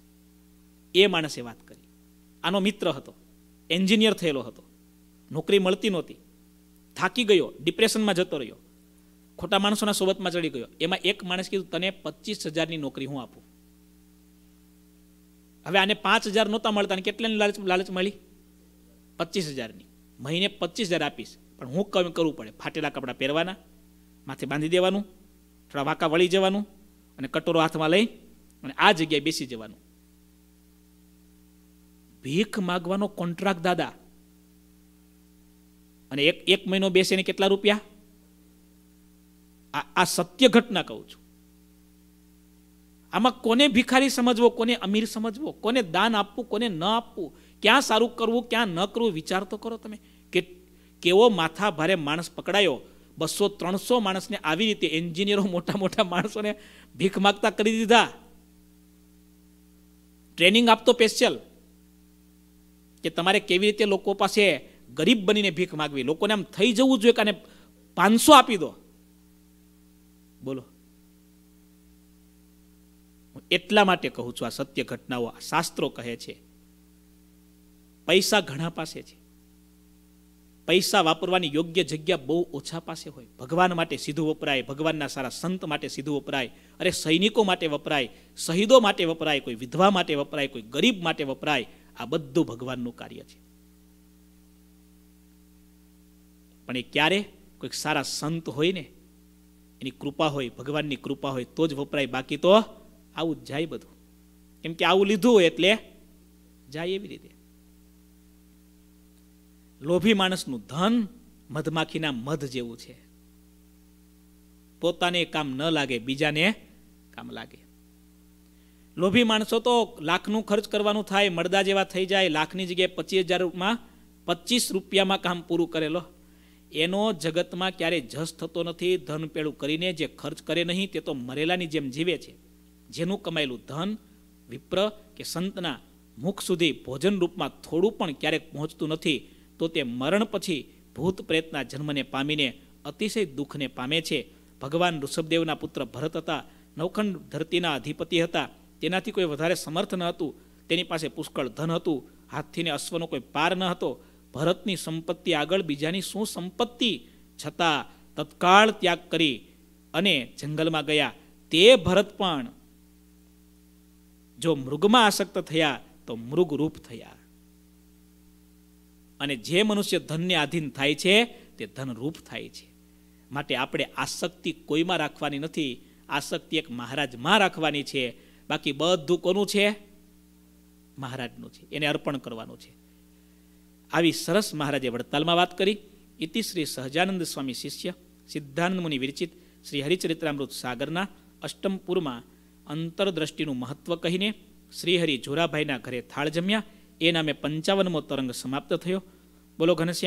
એ માણસે વાત કરી. આનો મિત્ર હતો, એન્જિનિયર થયેલો હતો. નોકરી મળતી નહોતી. થાકી ગયો, ડિપ્રેશનમાં જતો રહ્યો. ખોટા માણસોના સોબતમાં ચડી ગયો. એમાં એક માણસ કીધું, તને પચીસ હજારની નોકરી હું આપું. હવે આને પાંચ હજાર નહોતા મળતા અને કેટલાની લાલચ લાલચ મળી? પચીસ હજારની. મહિને પચીસ હજાર આપીશ. પણ હું કમ કરવું પડે? ફાટેલા કપડાં પહેરવાના, માથે બાંધી દેવાનું, થોડા વાંકા વળી જવાનું અને કટોરો હાથમાં લઈ અને આ જગ્યાએ બેસી જવાનું. ભીખ માગવાનો કોન્ટ્રાક્ટ દાદા. અને એક એક મહિનો બેસીને કેટલા રૂપિયા? આ આ સત્ય ઘટના કહું છું. આમાં કોને ભિખારી સમજવો, કોને અમીર સમજવો, કોને દાન આપવું, કોને ન આપવું, ક્યાં સારું કરવું, ક્યાં ન કરવું, વિચાર તો કરો તમે. કે કેવો માથા ભારે માણસ પકડાયો, બસો, ત્રણસો માણસને આવી રીતે એન્જિનિયરો મોટા મોટા માણસોને ભીખ માગતા કરી દીધા. ટ્રેનિંગ આપતો સ્પેશિયલ કે તમારે કેવી રીતે લોકો પાસે ગરીબ બનીને ભીખ માગવી? લોકોને આમ થઈ જવું જોઈએ કે પાંચસો આપી દો? બોલો. એટલા માટે કહું છું આ સત્ય ઘટનાઓ શાસ્ત્રો કહે છે. પૈસા ઘણા પાસે છે. પૈસા વાપરવાની યોગ્ય જગ્યા બહુ ઓછા પાસે હોય. ભગવાન માટે સીધું વપરાય, ભગવાનના સારા સંત માટે સીધું વપરાય, અરે સૈનિકો માટે વપરાય, શહીદો માટે વપરાય, કોઈ વિધવા માટે વપરાય, કોઈ ગરીબ માટે વપરાય, આ બધું ભગવાનનું કાર્ય છે. પણ એ ક્યારે કોઈક સારા સંત હોય ને, એની કૃપા હોય, ભગવાનની કૃપા હોય, તો જ વપરાય. બાકી તો આવું જ જાય બધું. કેમ કે આવું લીધું હોય એટલે જાય એવી રીતે. લોભી માણસનું ધન મધમાખીના મધ જેવું છે. પોતાને કામ ન લાગે, બીજાને કામ લાગે. લોભી માણસો તો લાખનું ખર્ચ કરવાનું થાય, મળદા જેવા થઈ જાય, લાખની જગ્યાએ પચીસ હજારમાં પચીસ રૂપિયામાં કામ પૂરું કરેલો. એનો જગતમાં ક્યારેય જસ થતો નથી ધન પેળું કરીને જે ખર્ચ કરે નહીં, તે તો મરેલાની જેમ જીવે છે. જેનું કમાયેલું ધન, વિપ્ર કે સંતના મુખ સુધી ભોજન રૂપમાં થોડું પણ ક્યારેક પહોંચતું નથી, તો તે મરણ પછી ભૂત પ્રેતના જન્મને પામીને અતિશય દુઃખને પામે છે. ભગવાન ઋષભદેવના પુત્ર ભરત હતા, નવખંડ ધરતીના અધિપતિ હતા. તેનાથી કોઈ વધારે સમર્થ ન હતું. તેની પાસે પુષ્કળ ધન હતું. હાથથીને અશ્વનો કોઈ પાર ન હતો. ભરતની સંપત્તિ આગળ બીજાની શું સંપત્તિ? છતાં તત્કાળ ત્યાગ કરી અને જંગલમાં ગયા. તે ભરત પણ જો મૃગમાં આસક્ત થયા તો મૃગ રૂપ થયા. અને જે મનુષ્ય ધનને આધીન થાય છે, તે ધનરૂપ થાય છે. માટે આપણે આસક્તિ કોઈમાં રાખવાની નથી. આસક્તિ એક મહારાજમાં રાખવાની છે. બાકી બધું કોનું છે? મહારાજનું છે. એને અર્પણ કરવાનું છે. આવી સરસ મહારાજે વડતાલમાં વાત કરી. ઇતિ શ્રી સહજાનંદ સ્વામી શિષ્ય, સિદ્ધાનંદ મુનિ વિરચિત, શ્રી હરિચરિત્રામૃત સાગરના અષ્ટમપુરમાં અંતરદ્રષ્ટિનું મહત્વ કહીને શ્રીહરિ જોરાભાઈના ઘરે થાળ જમ્યા. એ નામે પંચાવનમો તરંગ સમાપ્ત થયો. બોલો ઘનશ્યામ.